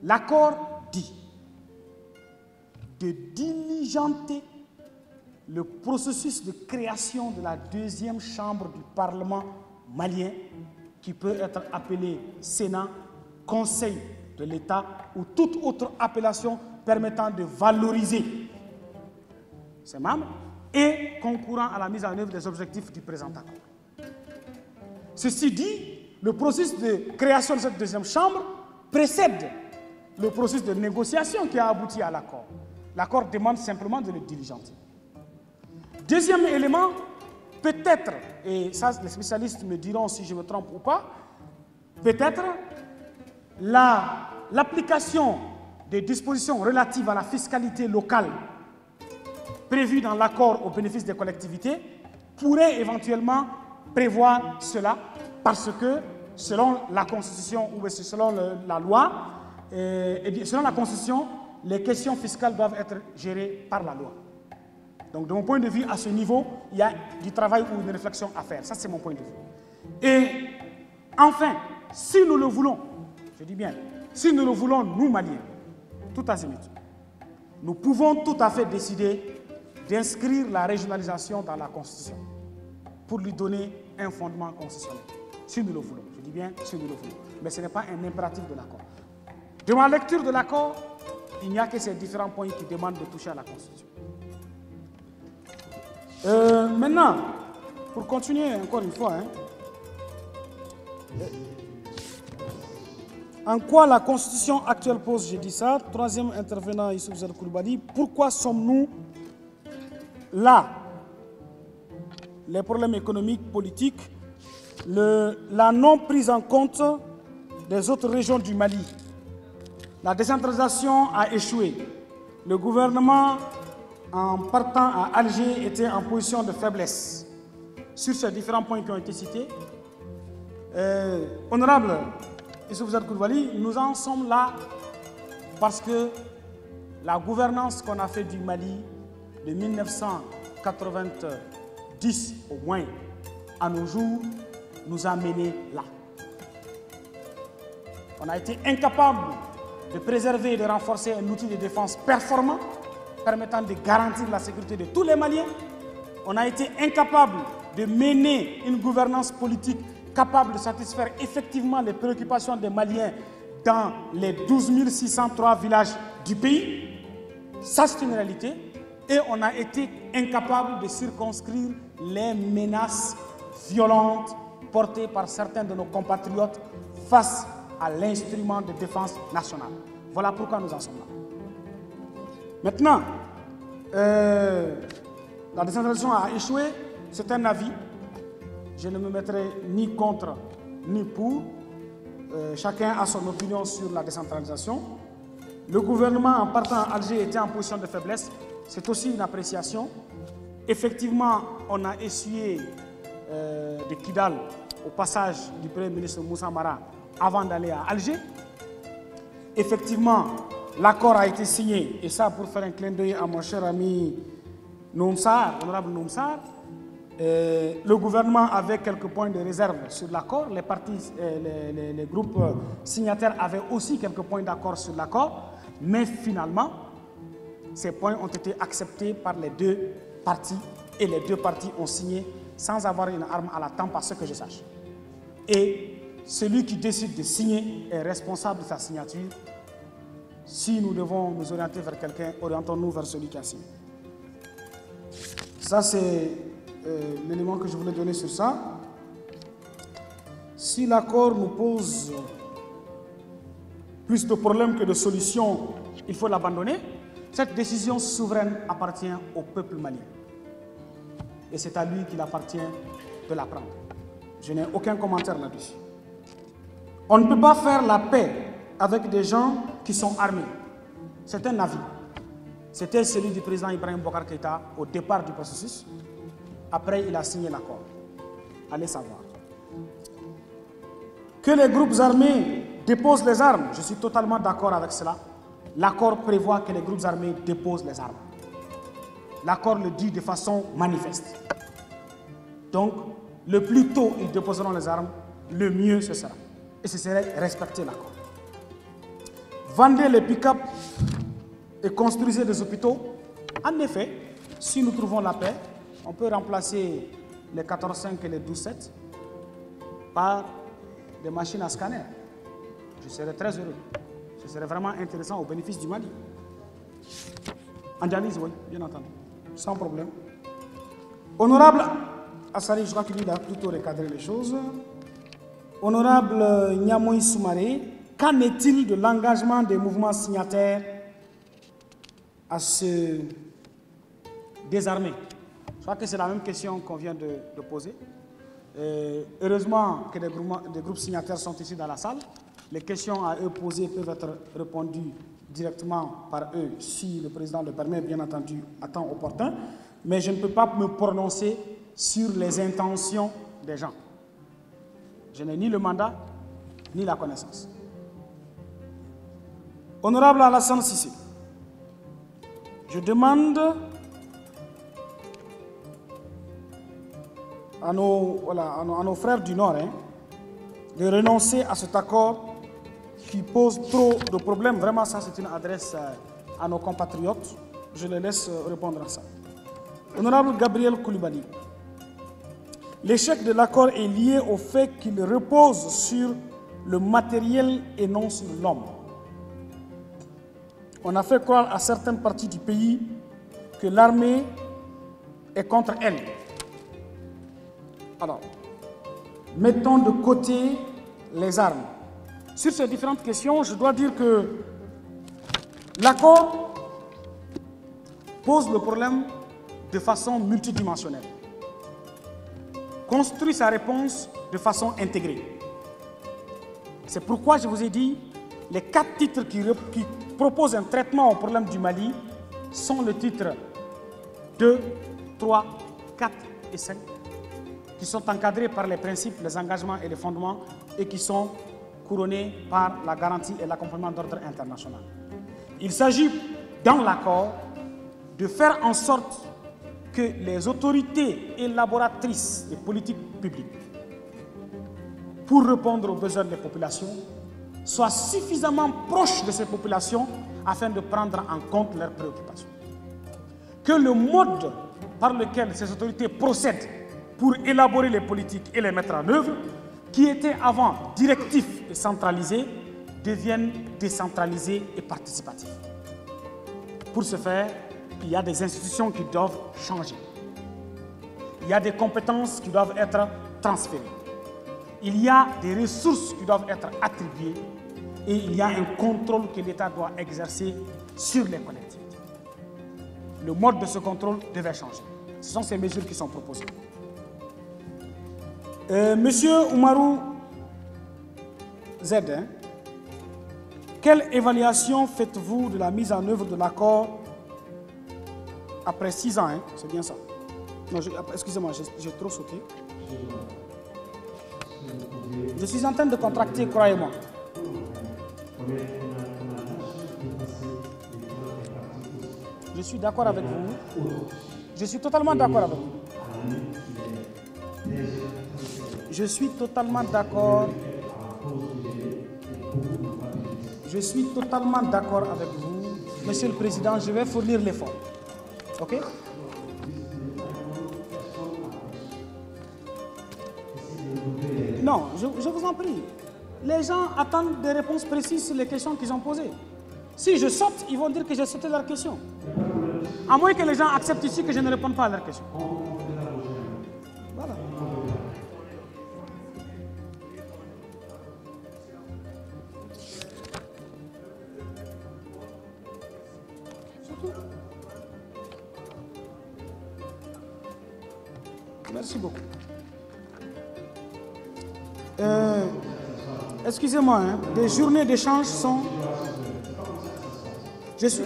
L'accord dit de diligenter le processus de création de la deuxième chambre du Parlement malien, qui peut être appelé Sénat, Conseil de l'État ou toute autre appellation permettant de valoriser ces membres et concourant à la mise en œuvre des objectifs du présent accord. Ceci dit, le processus de création de cette deuxième chambre précède le processus de négociation qui a abouti à l'accord. L'accord demande simplement de le diligenter. Deuxième élément, peut-être, et ça les spécialistes me diront si je me trompe ou pas, peut-être l'application des dispositions relatives à la fiscalité locale prévues dans l'accord au bénéfice des collectivités pourrait éventuellement prévoir cela parce que selon la Constitution ou selon la loi, et eh selon la Constitution, les questions fiscales doivent être gérées par la loi. Donc, de mon point de vue, à ce niveau, il y a du travail ou une réflexion à faire. Ça, c'est mon point de vue. Et enfin, si nous le voulons, je dis bien, si nous le voulons, nous, Maliens, tout azimut, nous pouvons tout à fait décider d'inscrire la régionalisation dans la Constitution pour lui donner un fondement constitutionnel, si nous le voulons. Je dis bien si nous le voulons. Mais ce n'est pas un impératif de l'accord. De ma lecture de l'accord, il n'y a que ces différents points qui demandent de toucher à la Constitution. Euh, maintenant, pour continuer encore une fois, hein, en quoi la Constitution actuelle pose, j'ai dit ça, troisième intervenant, Issouf Koulibaly, pourquoi sommes-nous là Les problèmes économiques, politiques, la non prise en compte des autres régions du Mali, la décentralisation a échoué. Le gouvernement, en partant à Alger, était en position de faiblesse. Sur ces différents points qui ont été cités, euh, honorable Issouf Koulibaly, nous en sommes là parce que la gouvernance qu'on a fait du Mali de 1990 au moins à nos jours nous a menés là. On a été incapable de préserver et de renforcer un outil de défense performant permettant de garantir la sécurité de tous les Maliens. On a été incapable de mener une gouvernance politique capable de satisfaire effectivement les préoccupations des Maliens dans les 12 603 villages du pays. Ça, c'est une réalité. Et on a été incapable de circonscrire les menaces violentes portées par certains de nos compatriotes face à l'instrument de défense nationale. Voilà pourquoi nous en sommes là. Maintenant, euh, la décentralisation a échoué, c'est un avis. Je ne me mettrai ni contre ni pour. Euh, chacun a son opinion sur la décentralisation. Le gouvernement, en partant à Alger, était en position de faiblesse. C'est aussi une appréciation. Effectivement, on a essuyé euh, de Kidal au passage du Premier ministre Moussa Mara avant d'aller à Alger. Effectivement, l'accord a été signé, et ça pour faire un clin d'œil à mon cher ami Noumsar, honorable Noumsar, euh, le gouvernement avait quelques points de réserve sur l'accord, euh, les, les, groupes signataires avaient aussi quelques points d'accord sur l'accord, mais finalement, ces points ont été acceptés par les deux parties et les deux parties ont signé sans avoir une arme à la tempe, à ce que je sache. Et celui qui décide de signer est responsable de sa signature. Si nous devons nous orienter vers quelqu'un, orientons-nous vers celui qui a signé. Ça, c'est euh, l'élément que je voulais donner sur ça. Si l'accord nous pose plus de problèmes que de solutions, il faut l'abandonner. Cette décision souveraine appartient au peuple malien. Et c'est à lui qu'il appartient de la prendre. Je n'ai aucun commentaire là-dessus. On ne peut pas faire la paix avec des gens qui sont armés. C'est un avis. C'était celui du président Ibrahim Bokar Keïta au départ du processus. Après, il a signé l'accord. Allez savoir. Que les groupes armés déposent les armes, je suis totalement d'accord avec cela. L'accord prévoit que les groupes armés déposent les armes. L'accord le dit de façon manifeste. Donc, le plus tôt ils déposeront les armes, le mieux ce sera et ce serait respecter l'accord. vendez les pick-up et construisez des hôpitaux. En effet, si nous trouvons la paix, on peut remplacer les 14.5 et les 12.7 par des machines à scanner. Je serais très heureux. Ce serait vraiment intéressant au bénéfice du Mali. En oui, bien entendu. Sans problème. Honorable Assali, je crois qu'il a plutôt recadré les choses. Honorable Nyamoy Soumaré, qu'en est-il de l'engagement des mouvements signataires à se désarmer? Je crois que c'est la même question qu'on vient de, poser. heureusement que des groupes signataires sont ici dans la salle. Les questions à eux posées peuvent être répondues directement par eux si le président le permet, bien entendu, à temps opportun. Mais je ne peux pas me prononcer sur les intentions des gens. Je n'ai ni le mandat, ni la connaissance. Honorable Alassane Sissi, je demande à nos, voilà, à nos, frères du Nord hein, de renoncer à cet accord qui pose trop de problèmes. Vraiment, ça, c'est une adresse euh, à nos compatriotes. Je les laisse euh, répondre à ça. Honorable Gabriel Koulibaly, l'échec de l'accord est lié au fait qu'il repose sur le matériel et non sur l'homme. On a fait croire à certaines parties du pays que l'armée est contre elle. Alors, mettons de côté les armes. Sur ces différentes questions, je dois dire que l'accord pose le problème de façon multidimensionnelle. Construit sa réponse de façon intégrée. C'est pourquoi je vous ai dit, les quatre titres qui, proposent un traitement au problème du Mali sont le titre 2, 3, 4 et 5, qui sont encadrés par les principes, les engagements et les fondements et qui sont couronné par la garantie et l'accompagnement d'ordre international. Il s'agit, dans l'accord, de faire en sorte que les autorités élaboratrices des politiques publiques, pour répondre aux besoins des populations, soient suffisamment proches de ces populations afin de prendre en compte leurs préoccupations. Que le mode par lequel ces autorités procèdent pour élaborer les politiques et les mettre en œuvre qui étaient avant directifs et centralisés deviennent décentralisés et participatifs. Pour ce faire, il y a des institutions qui doivent changer. Il y a des compétences qui doivent être transférées. Il y a des ressources qui doivent être attribuées et il y a un contrôle que l'État doit exercer sur les collectivités. Le mode de ce contrôle devait changer. Ce sont ces mesures qui sont proposées. Euh, monsieur Oumarou Z, hein, quelle évaluation faites-vous de la mise en œuvre de l'accord après six ans hein, C'est bien ça. excusez-moi, j'ai trop sauté. Je suis en train de contracter, croyez-moi. Je suis d'accord avec vous. Je suis totalement d'accord avec vous. Je suis totalement d'accord. Je suis totalement d'accord avec vous. Monsieur le Président, je vais fournir l'effort. OK? Non, je, je, vous en prie. Les gens attendent des réponses précises sur les questions qu'ils ont posées. Si je saute, ils vont dire que j'ai sauté leurs questions. À moins que les gens acceptent ici que je ne réponde pas à leurs questions. Hein, des journées d'échange sont. Je suis.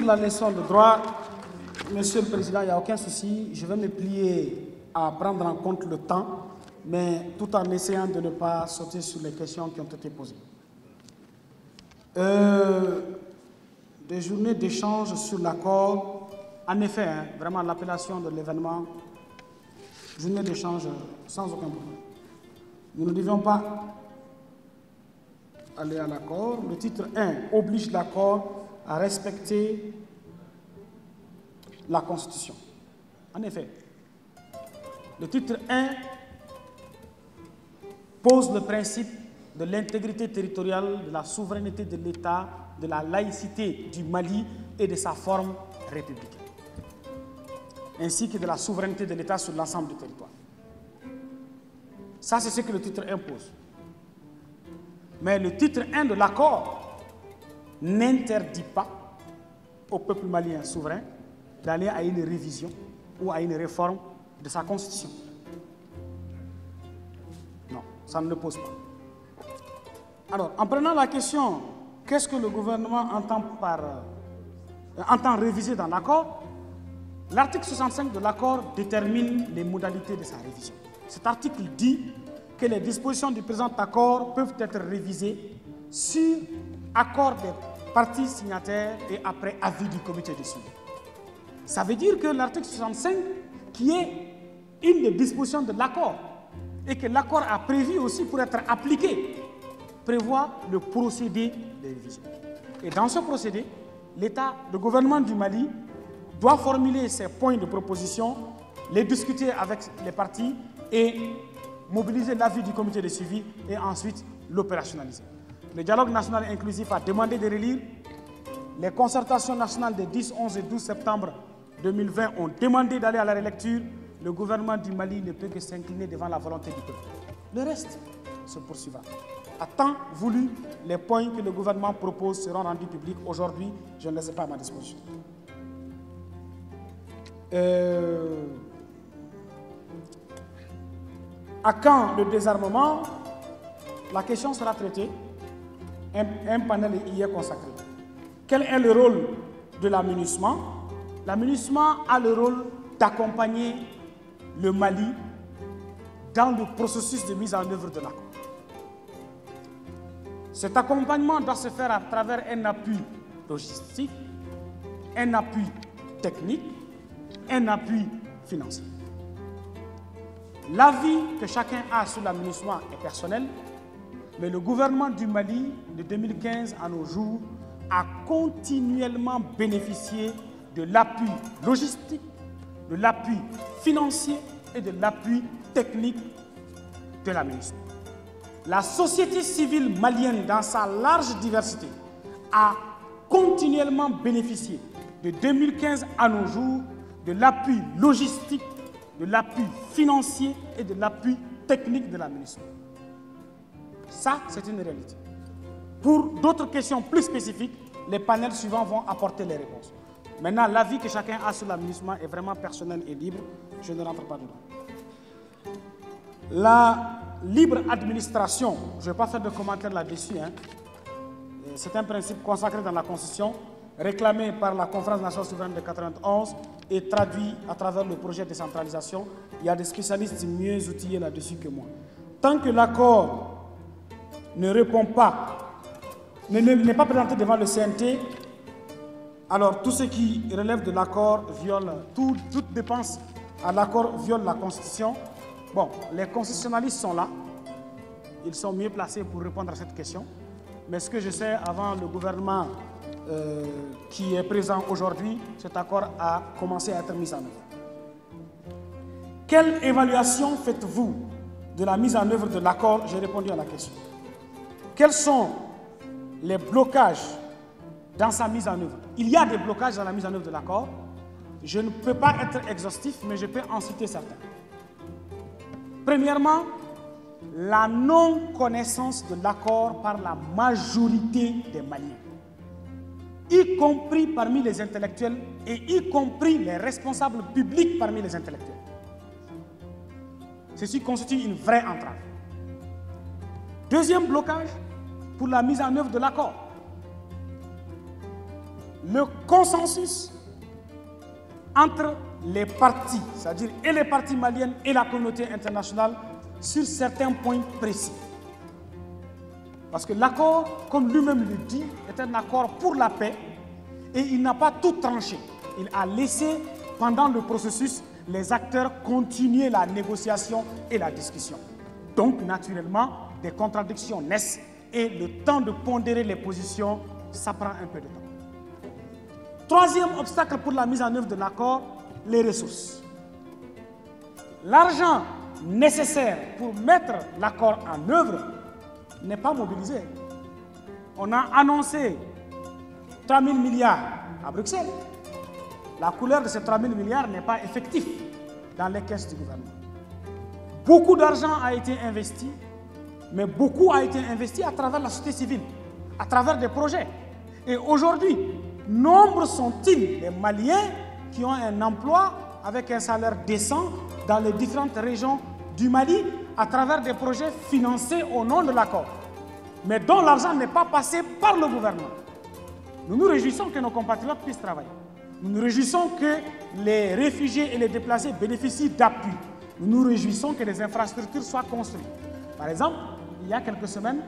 La leçon de droit. Monsieur le Président, il n'y a aucun souci. Je vais me plier à prendre en compte le temps, mais tout en essayant de ne pas sauter sur les questions qui ont été posées. Euh, des journées d'échange sur l'accord. En effet, hein, vraiment l'appellation de l'événement, journée d'échange sans aucun problème. Nous ne devions pas aller à l'accord. Le titre 1 oblige l'accord à respecter la Constitution. En effet, le titre 1 pose le principe de l'intégrité territoriale, de la souveraineté de l'État, de la laïcité du Mali et de sa forme républicaine, ainsi que de la souveraineté de l'État sur l'ensemble du territoire. Ça, c'est ce que le titre impose. Mais le titre 1 de l'accord n'interdit pas au peuple malien souverain d'aller à une révision ou à une réforme de sa constitution. Non, ça ne le pose pas. Alors, en prenant la question, qu'est-ce que le gouvernement entend, par, euh, entend réviser dans l'accord L'article 65 de l'accord détermine les modalités de sa révision. Cet article dit que les dispositions du présent accord peuvent être révisées sur accord des parties signataires et après avis du comité de suivi. Ça veut dire que l'article 65, qui est une des dispositions de l'accord, et que l'accord a prévu aussi pour être appliqué, prévoit le procédé de révision. Et dans ce procédé, l'État, le gouvernement du Mali doit formuler ses points de proposition, les discuter avec les partis et mobiliser l'avis du comité de suivi et ensuite l'opérationnaliser. Le dialogue national inclusif a demandé de relire. Les concertations nationales des 10, 11 et 12 septembre 2020 ont demandé d'aller à la relecture. Le gouvernement du Mali ne peut que s'incliner devant la volonté du peuple. Le reste se poursuivra. À temps voulu, les points que le gouvernement propose seront rendus publics. Aujourd'hui, je ne les ai pas à ma disposition. Euh, à quand le désarmement? La question sera traitée. Un, panel y est consacré. Quel est le rôle de l'aménagement? L'aménagement a le rôle d'accompagner le Mali dans le processus de mise en œuvre de l'accord. Cet accompagnement doit se faire à travers un appui logistique, un appui technique, un appui financier. L'avis que chacun a sur l'aménagement est personnel, mais le gouvernement du Mali, de 2015 à nos jours, a continuellement bénéficié de l'appui logistique, de l'appui financier et de l'appui technique de l'aménagement. La société civile malienne, dans sa large diversité, a continuellement bénéficié de 2015 à nos jours de l'appui logistique, de l'appui financier et de l'appui technique de l'aménagement. Ça, c'est une réalité. Pour d'autres questions plus spécifiques, les panels suivants vont apporter les réponses. Maintenant, l'avis que chacun a sur l'aménagement est vraiment personnel et libre. Je ne rentre pas dedans. La libre administration, je ne vais pas faire de commentaires là-dessus. Hein. C'est un principe consacré dans la Constitution, réclamé par la Conférence nationale souveraine de 91 et traduit à travers le projet de décentralisation. Il y a des spécialistes mieux outillés là-dessus que moi. Tant que l'accord ne répond pas, n'est pas présenté devant le CNT, alors tout ce qui relève de l'accord viole, tout, toute dépense à l'accord viole la Constitution. Bon, les constitutionnalistes sont là. Ils sont mieux placés pour répondre à cette question. Mais ce que je sais, avant le gouvernement euh, qui est présent aujourd'hui, cet accord a commencé à être mis en œuvre. Quelle évaluation faites-vous de la mise en œuvre de l'accord? J'ai répondu à la question. Quels sont les blocages dans sa mise en œuvre? Il y a des blocages dans la mise en œuvre de l'accord. Je ne peux pas être exhaustif, mais je peux en citer certains. Premièrement, la non-connaissance de l'accord par la majorité des Maliens, y compris parmi les intellectuels et y compris les responsables publics parmi les intellectuels. Ceci constitue une vraie entrave. Deuxième blocage pour la mise en œuvre de l'accord. Le consensus entre les partis, c'est-à-dire et les partis maliennes et la communauté internationale sur certains points précis. Parce que l'accord, comme lui-même le dit, est un accord pour la paix et il n'a pas tout tranché. Il a laissé, pendant le processus, les acteurs continuer la négociation et la discussion. Donc, naturellement, des contradictions naissent et le temps de pondérer les positions, ça prend un peu de temps. Troisième obstacle pour la mise en œuvre de l'accord, les ressources. L'argent nécessaire pour mettre l'accord en œuvre n'est pas mobilisé. On a annoncé 3 000 milliards à Bruxelles. La couleur de ces 3 000 milliards n'est pas effective dans les caisses du gouvernement. Beaucoup d'argent a été investi, mais beaucoup a été investi à travers la société civile, à travers des projets. Et aujourd'hui, nombre sont-ils les Maliens qui ont un emploi avec un salaire décent dans les différentes régions du Mali à travers des projets financés au nom de l'accord, mais dont l'argent n'est pas passé par le gouvernement? Nous nous réjouissons que nos compatriotes puissent travailler. Nous nous réjouissons que les réfugiés et les déplacés bénéficient d'appui. Nous nous réjouissons que les infrastructures soient construites. Par exemple, il y a quelques semaines,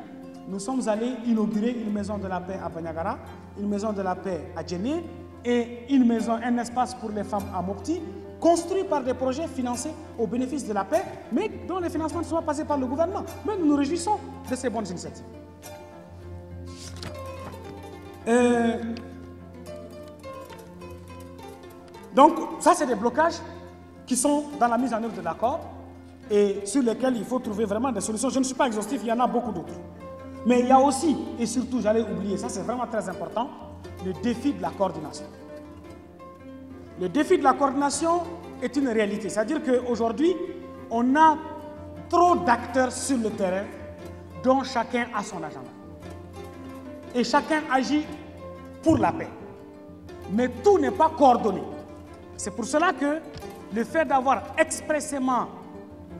nous sommes allés inaugurer une maison de la paix à Banyagara, une maison de la paix à Djenné et une maison, un espace pour les femmes à Mopti, construit par des projets financés au bénéfice de la paix, mais dont les financements ne sont pas passés par le gouvernement. Mais nous nous réjouissons de ces bonnes initiatives. Euh, donc, ça, c'est des blocages qui sont dans la mise en œuvre de l'accord et sur lesquels il faut trouver vraiment des solutions. Je ne suis pas exhaustif, il y en a beaucoup d'autres. Mais il y a aussi, et surtout, j'allais oublier, ça c'est vraiment très important, le défi de la coordination. Le défi de la coordination est une réalité. C'est-à-dire qu'aujourd'hui, on a trop d'acteurs sur le terrain dont chacun a son agenda. Et chacun agit pour la paix. Mais tout n'est pas coordonné. C'est pour cela que le fait d'avoir expressément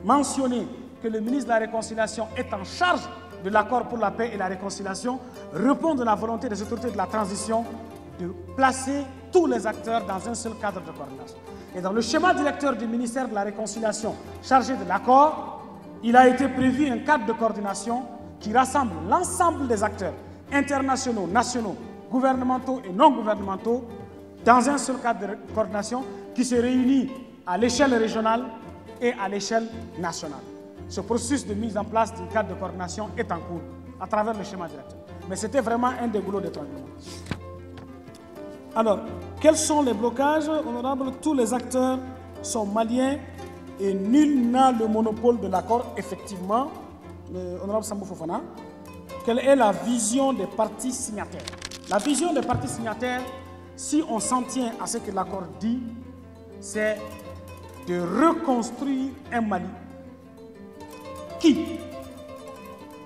mentionné que le ministre de la Réconciliation est en charge de l'accord pour la paix et la réconciliation répond de la volonté des autorités de la transition de placer tous les acteurs dans un seul cadre de coordination. Et dans le schéma directeur du ministère de la Réconciliation chargé de l'accord, il a été prévu un cadre de coordination qui rassemble l'ensemble des acteurs internationaux, nationaux, gouvernementaux et non gouvernementaux dans un seul cadre de coordination qui se réunit à l'échelle régionale et à l'échelle nationale. Ce processus de mise en place du cadre de coordination est en cours à travers le schéma directeur. Mais c'était vraiment un des goulots d'étranglement. Alors, quels sont les blocages Honorable, tous les acteurs sont maliens et nul n'a le monopole de l'accord, effectivement. Honorable Sambou Fofana, quelle est la vision des partis signataires? La vision des partis signataires, si on s'en tient à ce que l'accord dit, c'est de reconstruire un Mali qui,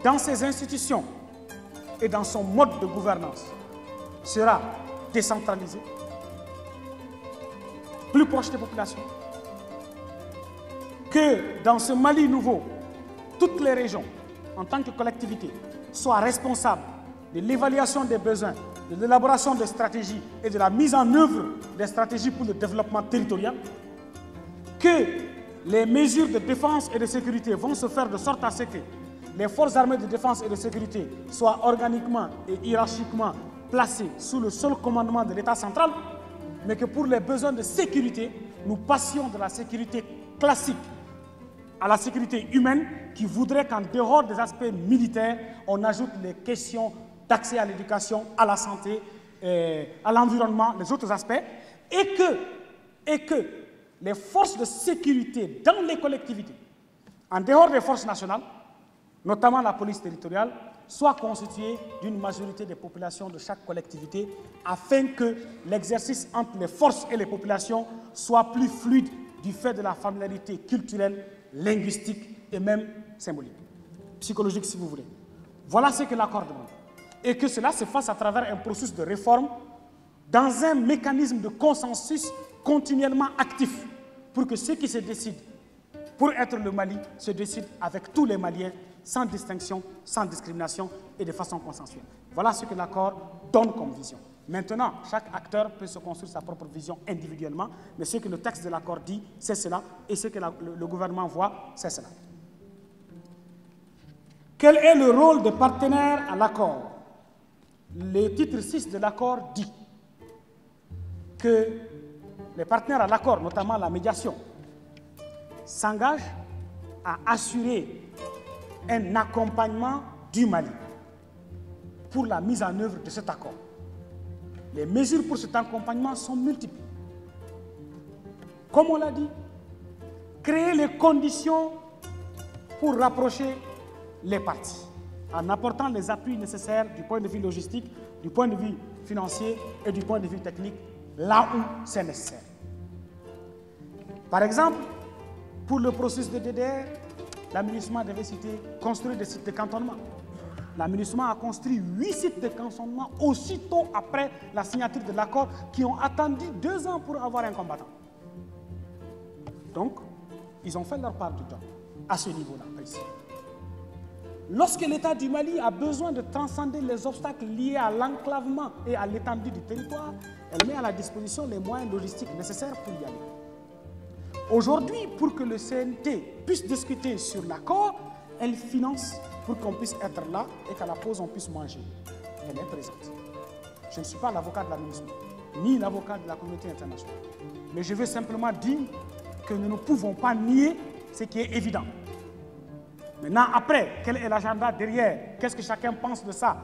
dans ses institutions et dans son mode de gouvernance, sera décentralisé, plus proche des populations. Que dans ce Mali nouveau, toutes les régions, en tant que collectivité, soient responsables de l'évaluation des besoins, de l'élaboration des stratégies et de la mise en œuvre des stratégies pour le développement territorial. Que les mesures de défense et de sécurité vont se faire de sorte à ce que les forces armées de défense et de sécurité soient organiquement et hiérarchiquement placées sous le seul commandement de l'État central, mais que pour les besoins de sécurité, nous passions de la sécurité classique à la sécurité humaine qui voudrait qu'en dehors des aspects militaires, on ajoute les questions d'accès à l'éducation, à la santé, à l'environnement, les autres aspects, et que, et que les forces de sécurité dans les collectivités, en dehors des forces nationales, notamment la police territoriale, soient constituées d'une majorité des populations de chaque collectivité afin que l'exercice entre les forces et les populations soit plus fluide du fait de la familiarité culturelle, linguistique et même symbolique, psychologique si vous voulez. Voilà ce que l'accord demande. Et que cela se fasse à travers un processus de réforme dans un mécanisme de consensus continuellement actif pour que ceux qui se décident pour être le Mali se décident avec tous les Maliens sans distinction, sans discrimination et de façon consensuelle. Voilà ce que l'accord donne comme vision. Maintenant, chaque acteur peut se construire sa propre vision individuellement, mais ce que le texte de l'accord dit, c'est cela, et ce que le, gouvernement voit, c'est cela. Quel est le rôle des partenaires à l'accord? Le titre 6 de l'accord dit que les partenaires à l'accord, notamment la médiation, s'engagent à assurer un accompagnement du Mali pour la mise en œuvre de cet accord. Les mesures pour cet accompagnement sont multiples. Comme on l'a dit, créer les conditions pour rapprocher les parties en apportant les appuis nécessaires du point de vue logistique, du point de vue financier et du point de vue technique là où c'est nécessaire. Par exemple, pour le processus de DDR, l'aménagement devait citer construire des sites de cantonnement. L'aménagement a construit huit sites de cantonnement aussitôt après la signature de l'accord qui ont attendu deux ans pour avoir un combattant. Donc, ils ont fait leur part du temps à ce niveau-là. Lorsque l'État du Mali a besoin de transcender les obstacles liés à l'enclavement et à l'étendue du territoire, elle met à la disposition les moyens logistiques nécessaires pour y aller. Aujourd'hui, pour que le CNT puisse discuter sur l'accord, elle finance pour qu'on puisse être là et qu'à la pause on puisse manger. Elle est présente. Je ne suis pas l'avocat de la ministre, ni l'avocat de la communauté internationale. Mais je veux simplement dire que nous ne pouvons pas nier ce qui est évident. Maintenant, après, quel est l'agenda derrière? Qu'est-ce que chacun pense de ça?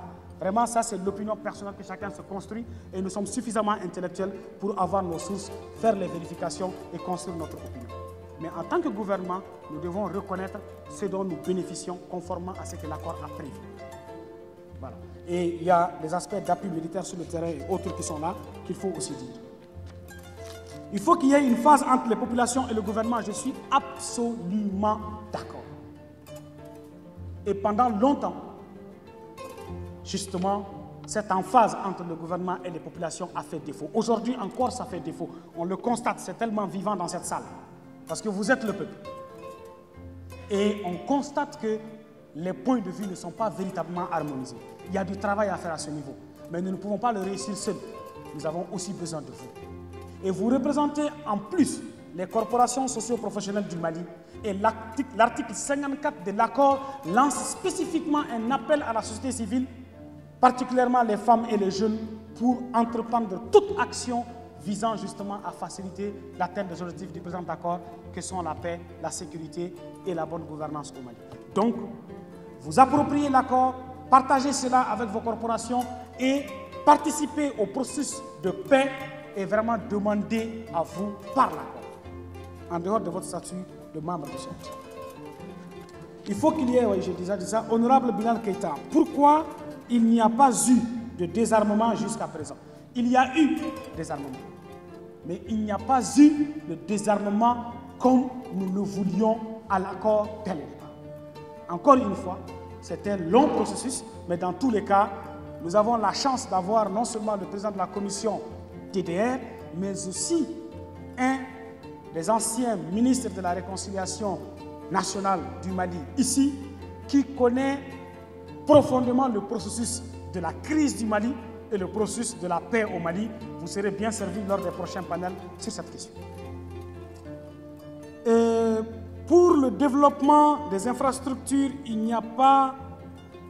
Vraiment, ça, c'est l'opinion personnelle que chacun se construit et nous sommes suffisamment intellectuels pour avoir nos sources, faire les vérifications et construire notre opinion. Mais en tant que gouvernement, nous devons reconnaître ce dont nous bénéficions conformément à ce que l'accord a prévu. Voilà. Et il y a des aspects d'appui militaire sur le terrain et autres qui sont là qu'il faut aussi dire. Il faut qu'il y ait une phase entre les populations et le gouvernement. Je suis absolument d'accord. Et pendant longtemps, justement, cette emphase entre le gouvernement et les populations a fait défaut. Aujourd'hui encore, ça fait défaut. On le constate, c'est tellement vivant dans cette salle. Parce que vous êtes le peuple. Et on constate que les points de vue ne sont pas véritablement harmonisés. Il y a du travail à faire à ce niveau. Mais nous ne pouvons pas le réussir seuls. Nous avons aussi besoin de vous. Et vous représentez en plus les corporations socio-professionnelles du Mali. Et l'article 54 de l'accord lance spécifiquement un appel à la société civile, particulièrement les femmes et les jeunes, pour entreprendre toute action visant justement à faciliter l'atteinte des objectifs du présent accord, que sont la paix, la sécurité et la bonne gouvernance au Mali. Donc, vous appropriez l'accord, partagez cela avec vos corporations et participez au processus de paix et vraiment demandez à vous par l'accord en dehors de votre statut de membre du centre. Il faut qu'il y ait, oui, j'ai déjà dit ça, honorable Bilal Keita, pourquoi il n'y a pas eu de désarmement jusqu'à présent. Il y a eu désarmement, mais il n'y a pas eu de désarmement comme nous le voulions à l'accord le Encore une fois, c'est un long processus, mais dans tous les cas, nous avons la chance d'avoir non seulement le président de la commission DDR, mais aussi un les anciens ministres de la réconciliation nationale du Mali ici, qui connaît profondément le processus de la crise du Mali et le processus de la paix au Mali. Vous serez bien servi lors des prochains panels sur cette question. pour le développement des infrastructures, il n'y a pas,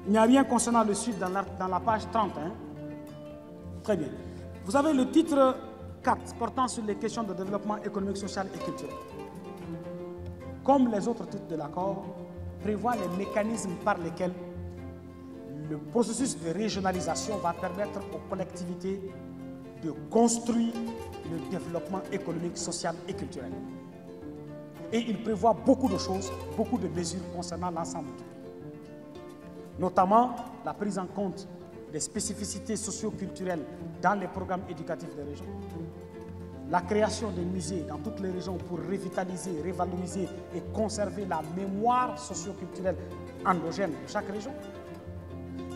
il n'y a rien concernant le Sud dans la, dans la page 30. Hein. Très bien. Vous avez le titre 4 portant sur les questions de développement économique, social et culturel. Comme les autres titres de l'accord, prévoit les mécanismes par lesquels le processus de régionalisation va permettre aux collectivités de construire le développement économique, social et culturel. Et il prévoit beaucoup de choses, beaucoup de mesures concernant l'ensemble Notamment la prise en compte des spécificités socio-culturelles dans les programmes éducatifs des régions, la création des musées dans toutes les régions pour revitaliser, revaloriser et conserver la mémoire socio-culturelle endogène de chaque région,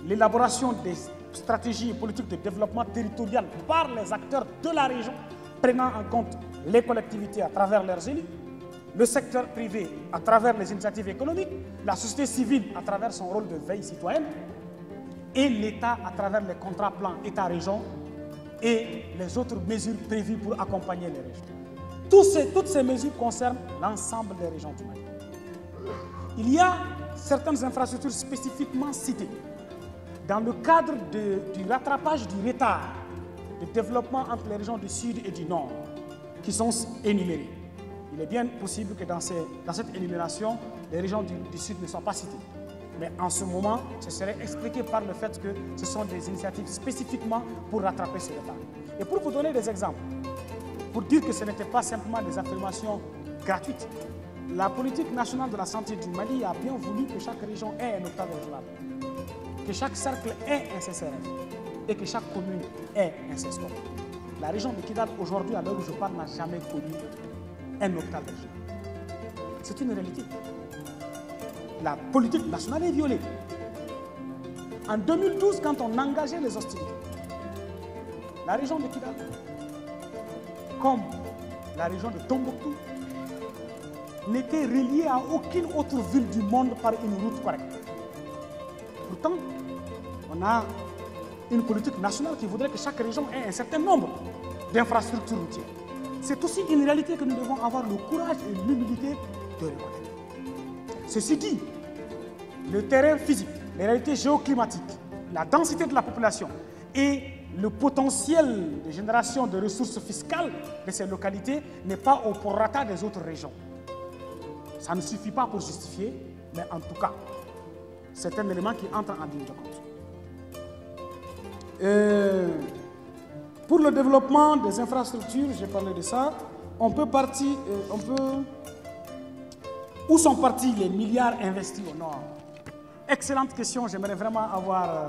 l'élaboration des stratégies et politiques de développement territorial par les acteurs de la région, prenant en compte les collectivités à travers leurs élus, le secteur privé à travers les initiatives économiques, la société civile à travers son rôle de veille citoyenne, et l'État à travers les contrats plans État-région et les autres mesures prévues pour accompagner les régions. toutes ces mesures concernent l'ensemble des régions du Mali. Il y a certaines infrastructures spécifiquement citées dans le cadre du rattrapage du retard de développement entre les régions du Sud et du Nord qui sont énumérées. Il est bien possible que dans, cette énumération, les régions du, du Sud ne soient pas citées. Mais en ce moment, ce serait expliqué par le fait que ce sont des initiatives spécifiquement pour rattraper ce retard. Et pour vous donner des exemples, pour dire que ce n'était pas simplement des affirmations gratuites, la politique nationale de la santé du Mali a bien voulu que chaque région ait un hôpital régional, que chaque cercle ait un CCRF et que chaque commune ait un CESCOM. La région de Kidal, aujourd'hui, à l'heure où je parle, n'a jamais connu un hôpital régional. C'est une réalité la politique nationale est violée. En 2012, quand on engageait les hostilités, la région de Kidal, comme la région de Tombouctou, n'était reliée à aucune autre ville du monde par une route correcte. Pourtant, on a une politique nationale qui voudrait que chaque région ait un certain nombre d'infrastructures routières. C'est aussi une réalité que nous devons avoir le courage et l'humilité de reconnaître. Ceci dit, le terrain physique, les réalités géoclimatiques, la densité de la population et le potentiel de génération de ressources fiscales de ces localités n'est pas au prorata des autres régions. Ça ne suffit pas pour justifier, mais en tout cas, c'est un élément qui entre en ligne de compte. Pour le développement des infrastructures, j'ai parlé de ça, on peut partir, euh, on peut où sont partis les milliards investis au Nord? Excellente question, j'aimerais vraiment avoir euh,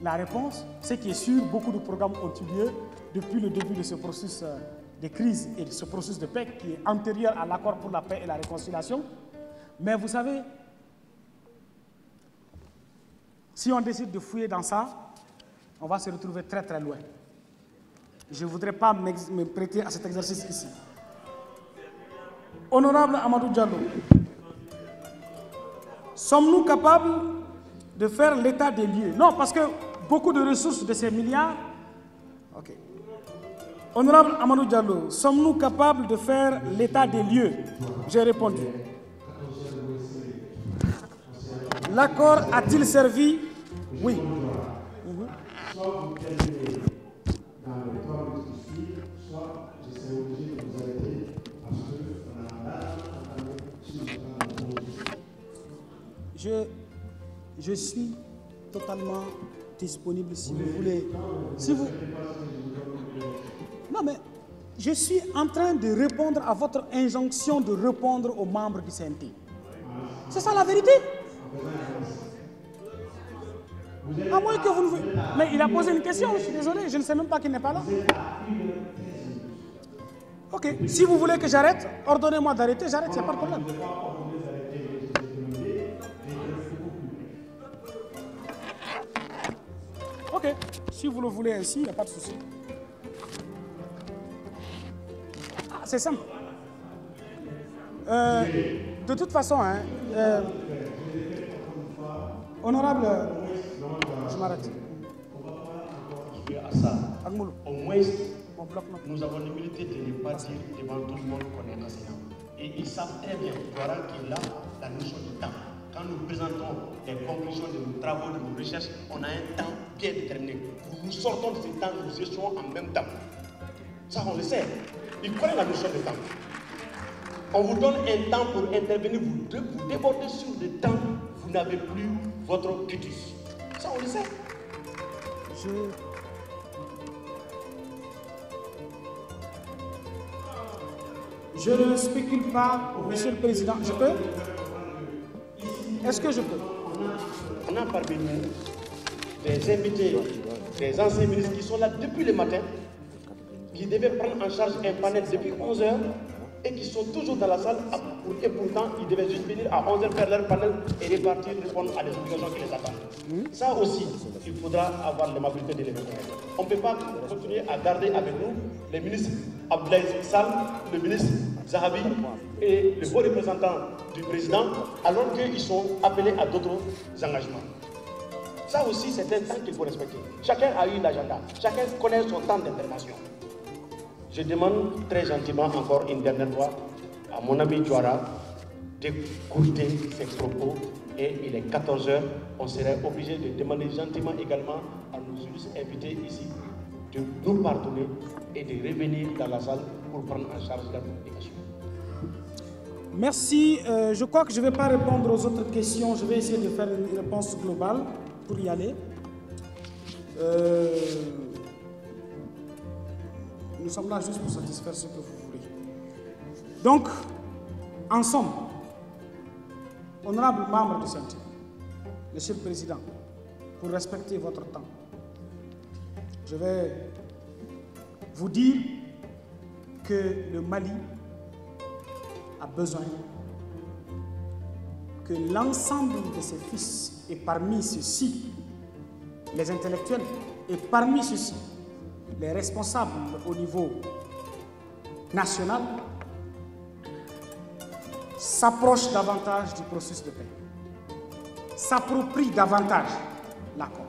la réponse. Ce qui est sûr, beaucoup de programmes ont eu lieu depuis le début de ce processus euh, de crise et de ce processus de paix qui est antérieur à l'accord pour la paix et la réconciliation. Mais vous savez, si on décide de fouiller dans ça, on va se retrouver très très loin. Je ne voudrais pas me prêter à cet exercice ici. Honorable Amadou Diallo, sommes-nous capables de faire l'état des lieux? Non, parce que beaucoup de ressources de ces milliards. Ok. Honorable Amadou Diallo, sommes-nous capables de faire l'état des lieux? J'ai répondu. L'accord a-t-il servi? Oui. Je, je suis totalement disponible si vous voulez. Si vous... Non, mais je suis en train de répondre à votre injonction de répondre aux membres du CNT. C'est ça la vérité? À moins que vous ne Mais il a posé une question, je suis désolé, je ne sais même pas qu'il n'est pas là. Ok, si vous voulez que j'arrête, ordonnez-moi d'arrêter, j'arrête, il n'y a pas de problème. Ok, si vous le voulez ainsi, il n'y a pas de souci. Ah, c'est simple. Euh, de toute façon, hein, euh, honorable, je m'arrête. Au moins, nous avons l'humilité de ne pas dire devant tout le monde qu'on est enseignant. Et ils savent très bien, voilà qu'il a la notion du temps quand nous présentons les conclusions de nos travaux, de nos recherches, on a un temps bien déterminé. Nous sortons de ce temps, nous échouons en même temps. Ça, on le sait. Ils connaissent la notion de temps. On vous donne un temps pour intervenir, vous, vous débordez sur le temps, vous n'avez plus votre cutis. Ça, on le sait. Je... Je ne spécule pas, Monsieur le Président. Je peux? Est-ce que je peux? On a parmi nous des invités, des anciens ministres qui sont là depuis le matin, qui devaient prendre en charge un panel depuis 11 heures et qui sont toujours dans la salle et pourtant ils devaient juste venir à 11 heures faire leur panel et repartir répondre à des obligations qui les attendent. Hmm? Ça aussi, il faudra avoir l'amabilité de les reconnaître. On ne peut pas continuer à garder avec nous les ministres Abdelaziz Sall, le ministre Zahabi et le haut représentant du président, alors qu'ils sont appelés à d'autres engagements. Ça aussi, c'est un temps qu'il faut respecter. Chacun a eu l'agenda, chacun connaît son temps d'intervention. Je demande très gentiment encore une dernière fois à mon ami Douara d'écouter ses propos et il est 14h, on serait obligé de demander gentiment également à nos invités ici de nous pardonner et de revenir dans la salle pour prendre en charge la communication. Merci. Euh, je crois que je ne vais pas répondre aux autres questions. Je vais essayer de faire une réponse globale pour y aller. Euh, nous sommes là juste pour satisfaire ce que vous voulez. Donc, en somme, honorable membre du Santé, Monsieur le Président, pour respecter votre temps, je vais vous dire que le Mali a besoin que l'ensemble de ses fils, et parmi ceux-ci, les intellectuels, et parmi ceux-ci, les responsables au niveau national, s'approchent davantage du processus de paix, s'approprient davantage l'accord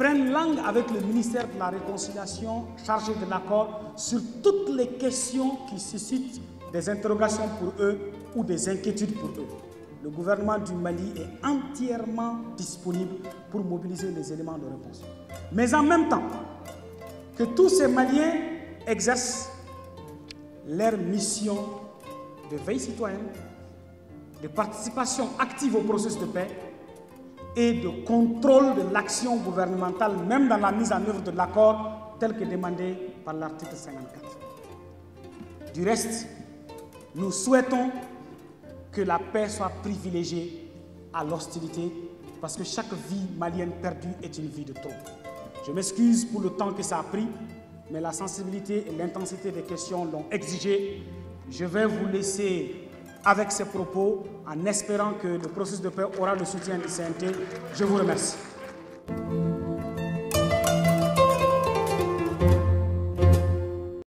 prennent langue avec le ministère de la Réconciliation chargé de l'accord sur toutes les questions qui suscitent des interrogations pour eux ou des inquiétudes pour eux. Le gouvernement du Mali est entièrement disponible pour mobiliser les éléments de réponse. Mais en même temps, que tous ces Maliens exercent leur mission de veille citoyenne, de participation active au processus de paix et de contrôle de l'action gouvernementale, même dans la mise en œuvre de l'accord tel que demandé par l'article 54. Du reste, nous souhaitons que la paix soit privilégiée à l'hostilité parce que chaque vie malienne perdue est une vie de trop. Je m'excuse pour le temps que ça a pris, mais la sensibilité et l'intensité des questions l'ont exigé. Je vais vous laisser avec ces propos en espérant que le processus de paix aura le soutien du CNT. Je vous remercie.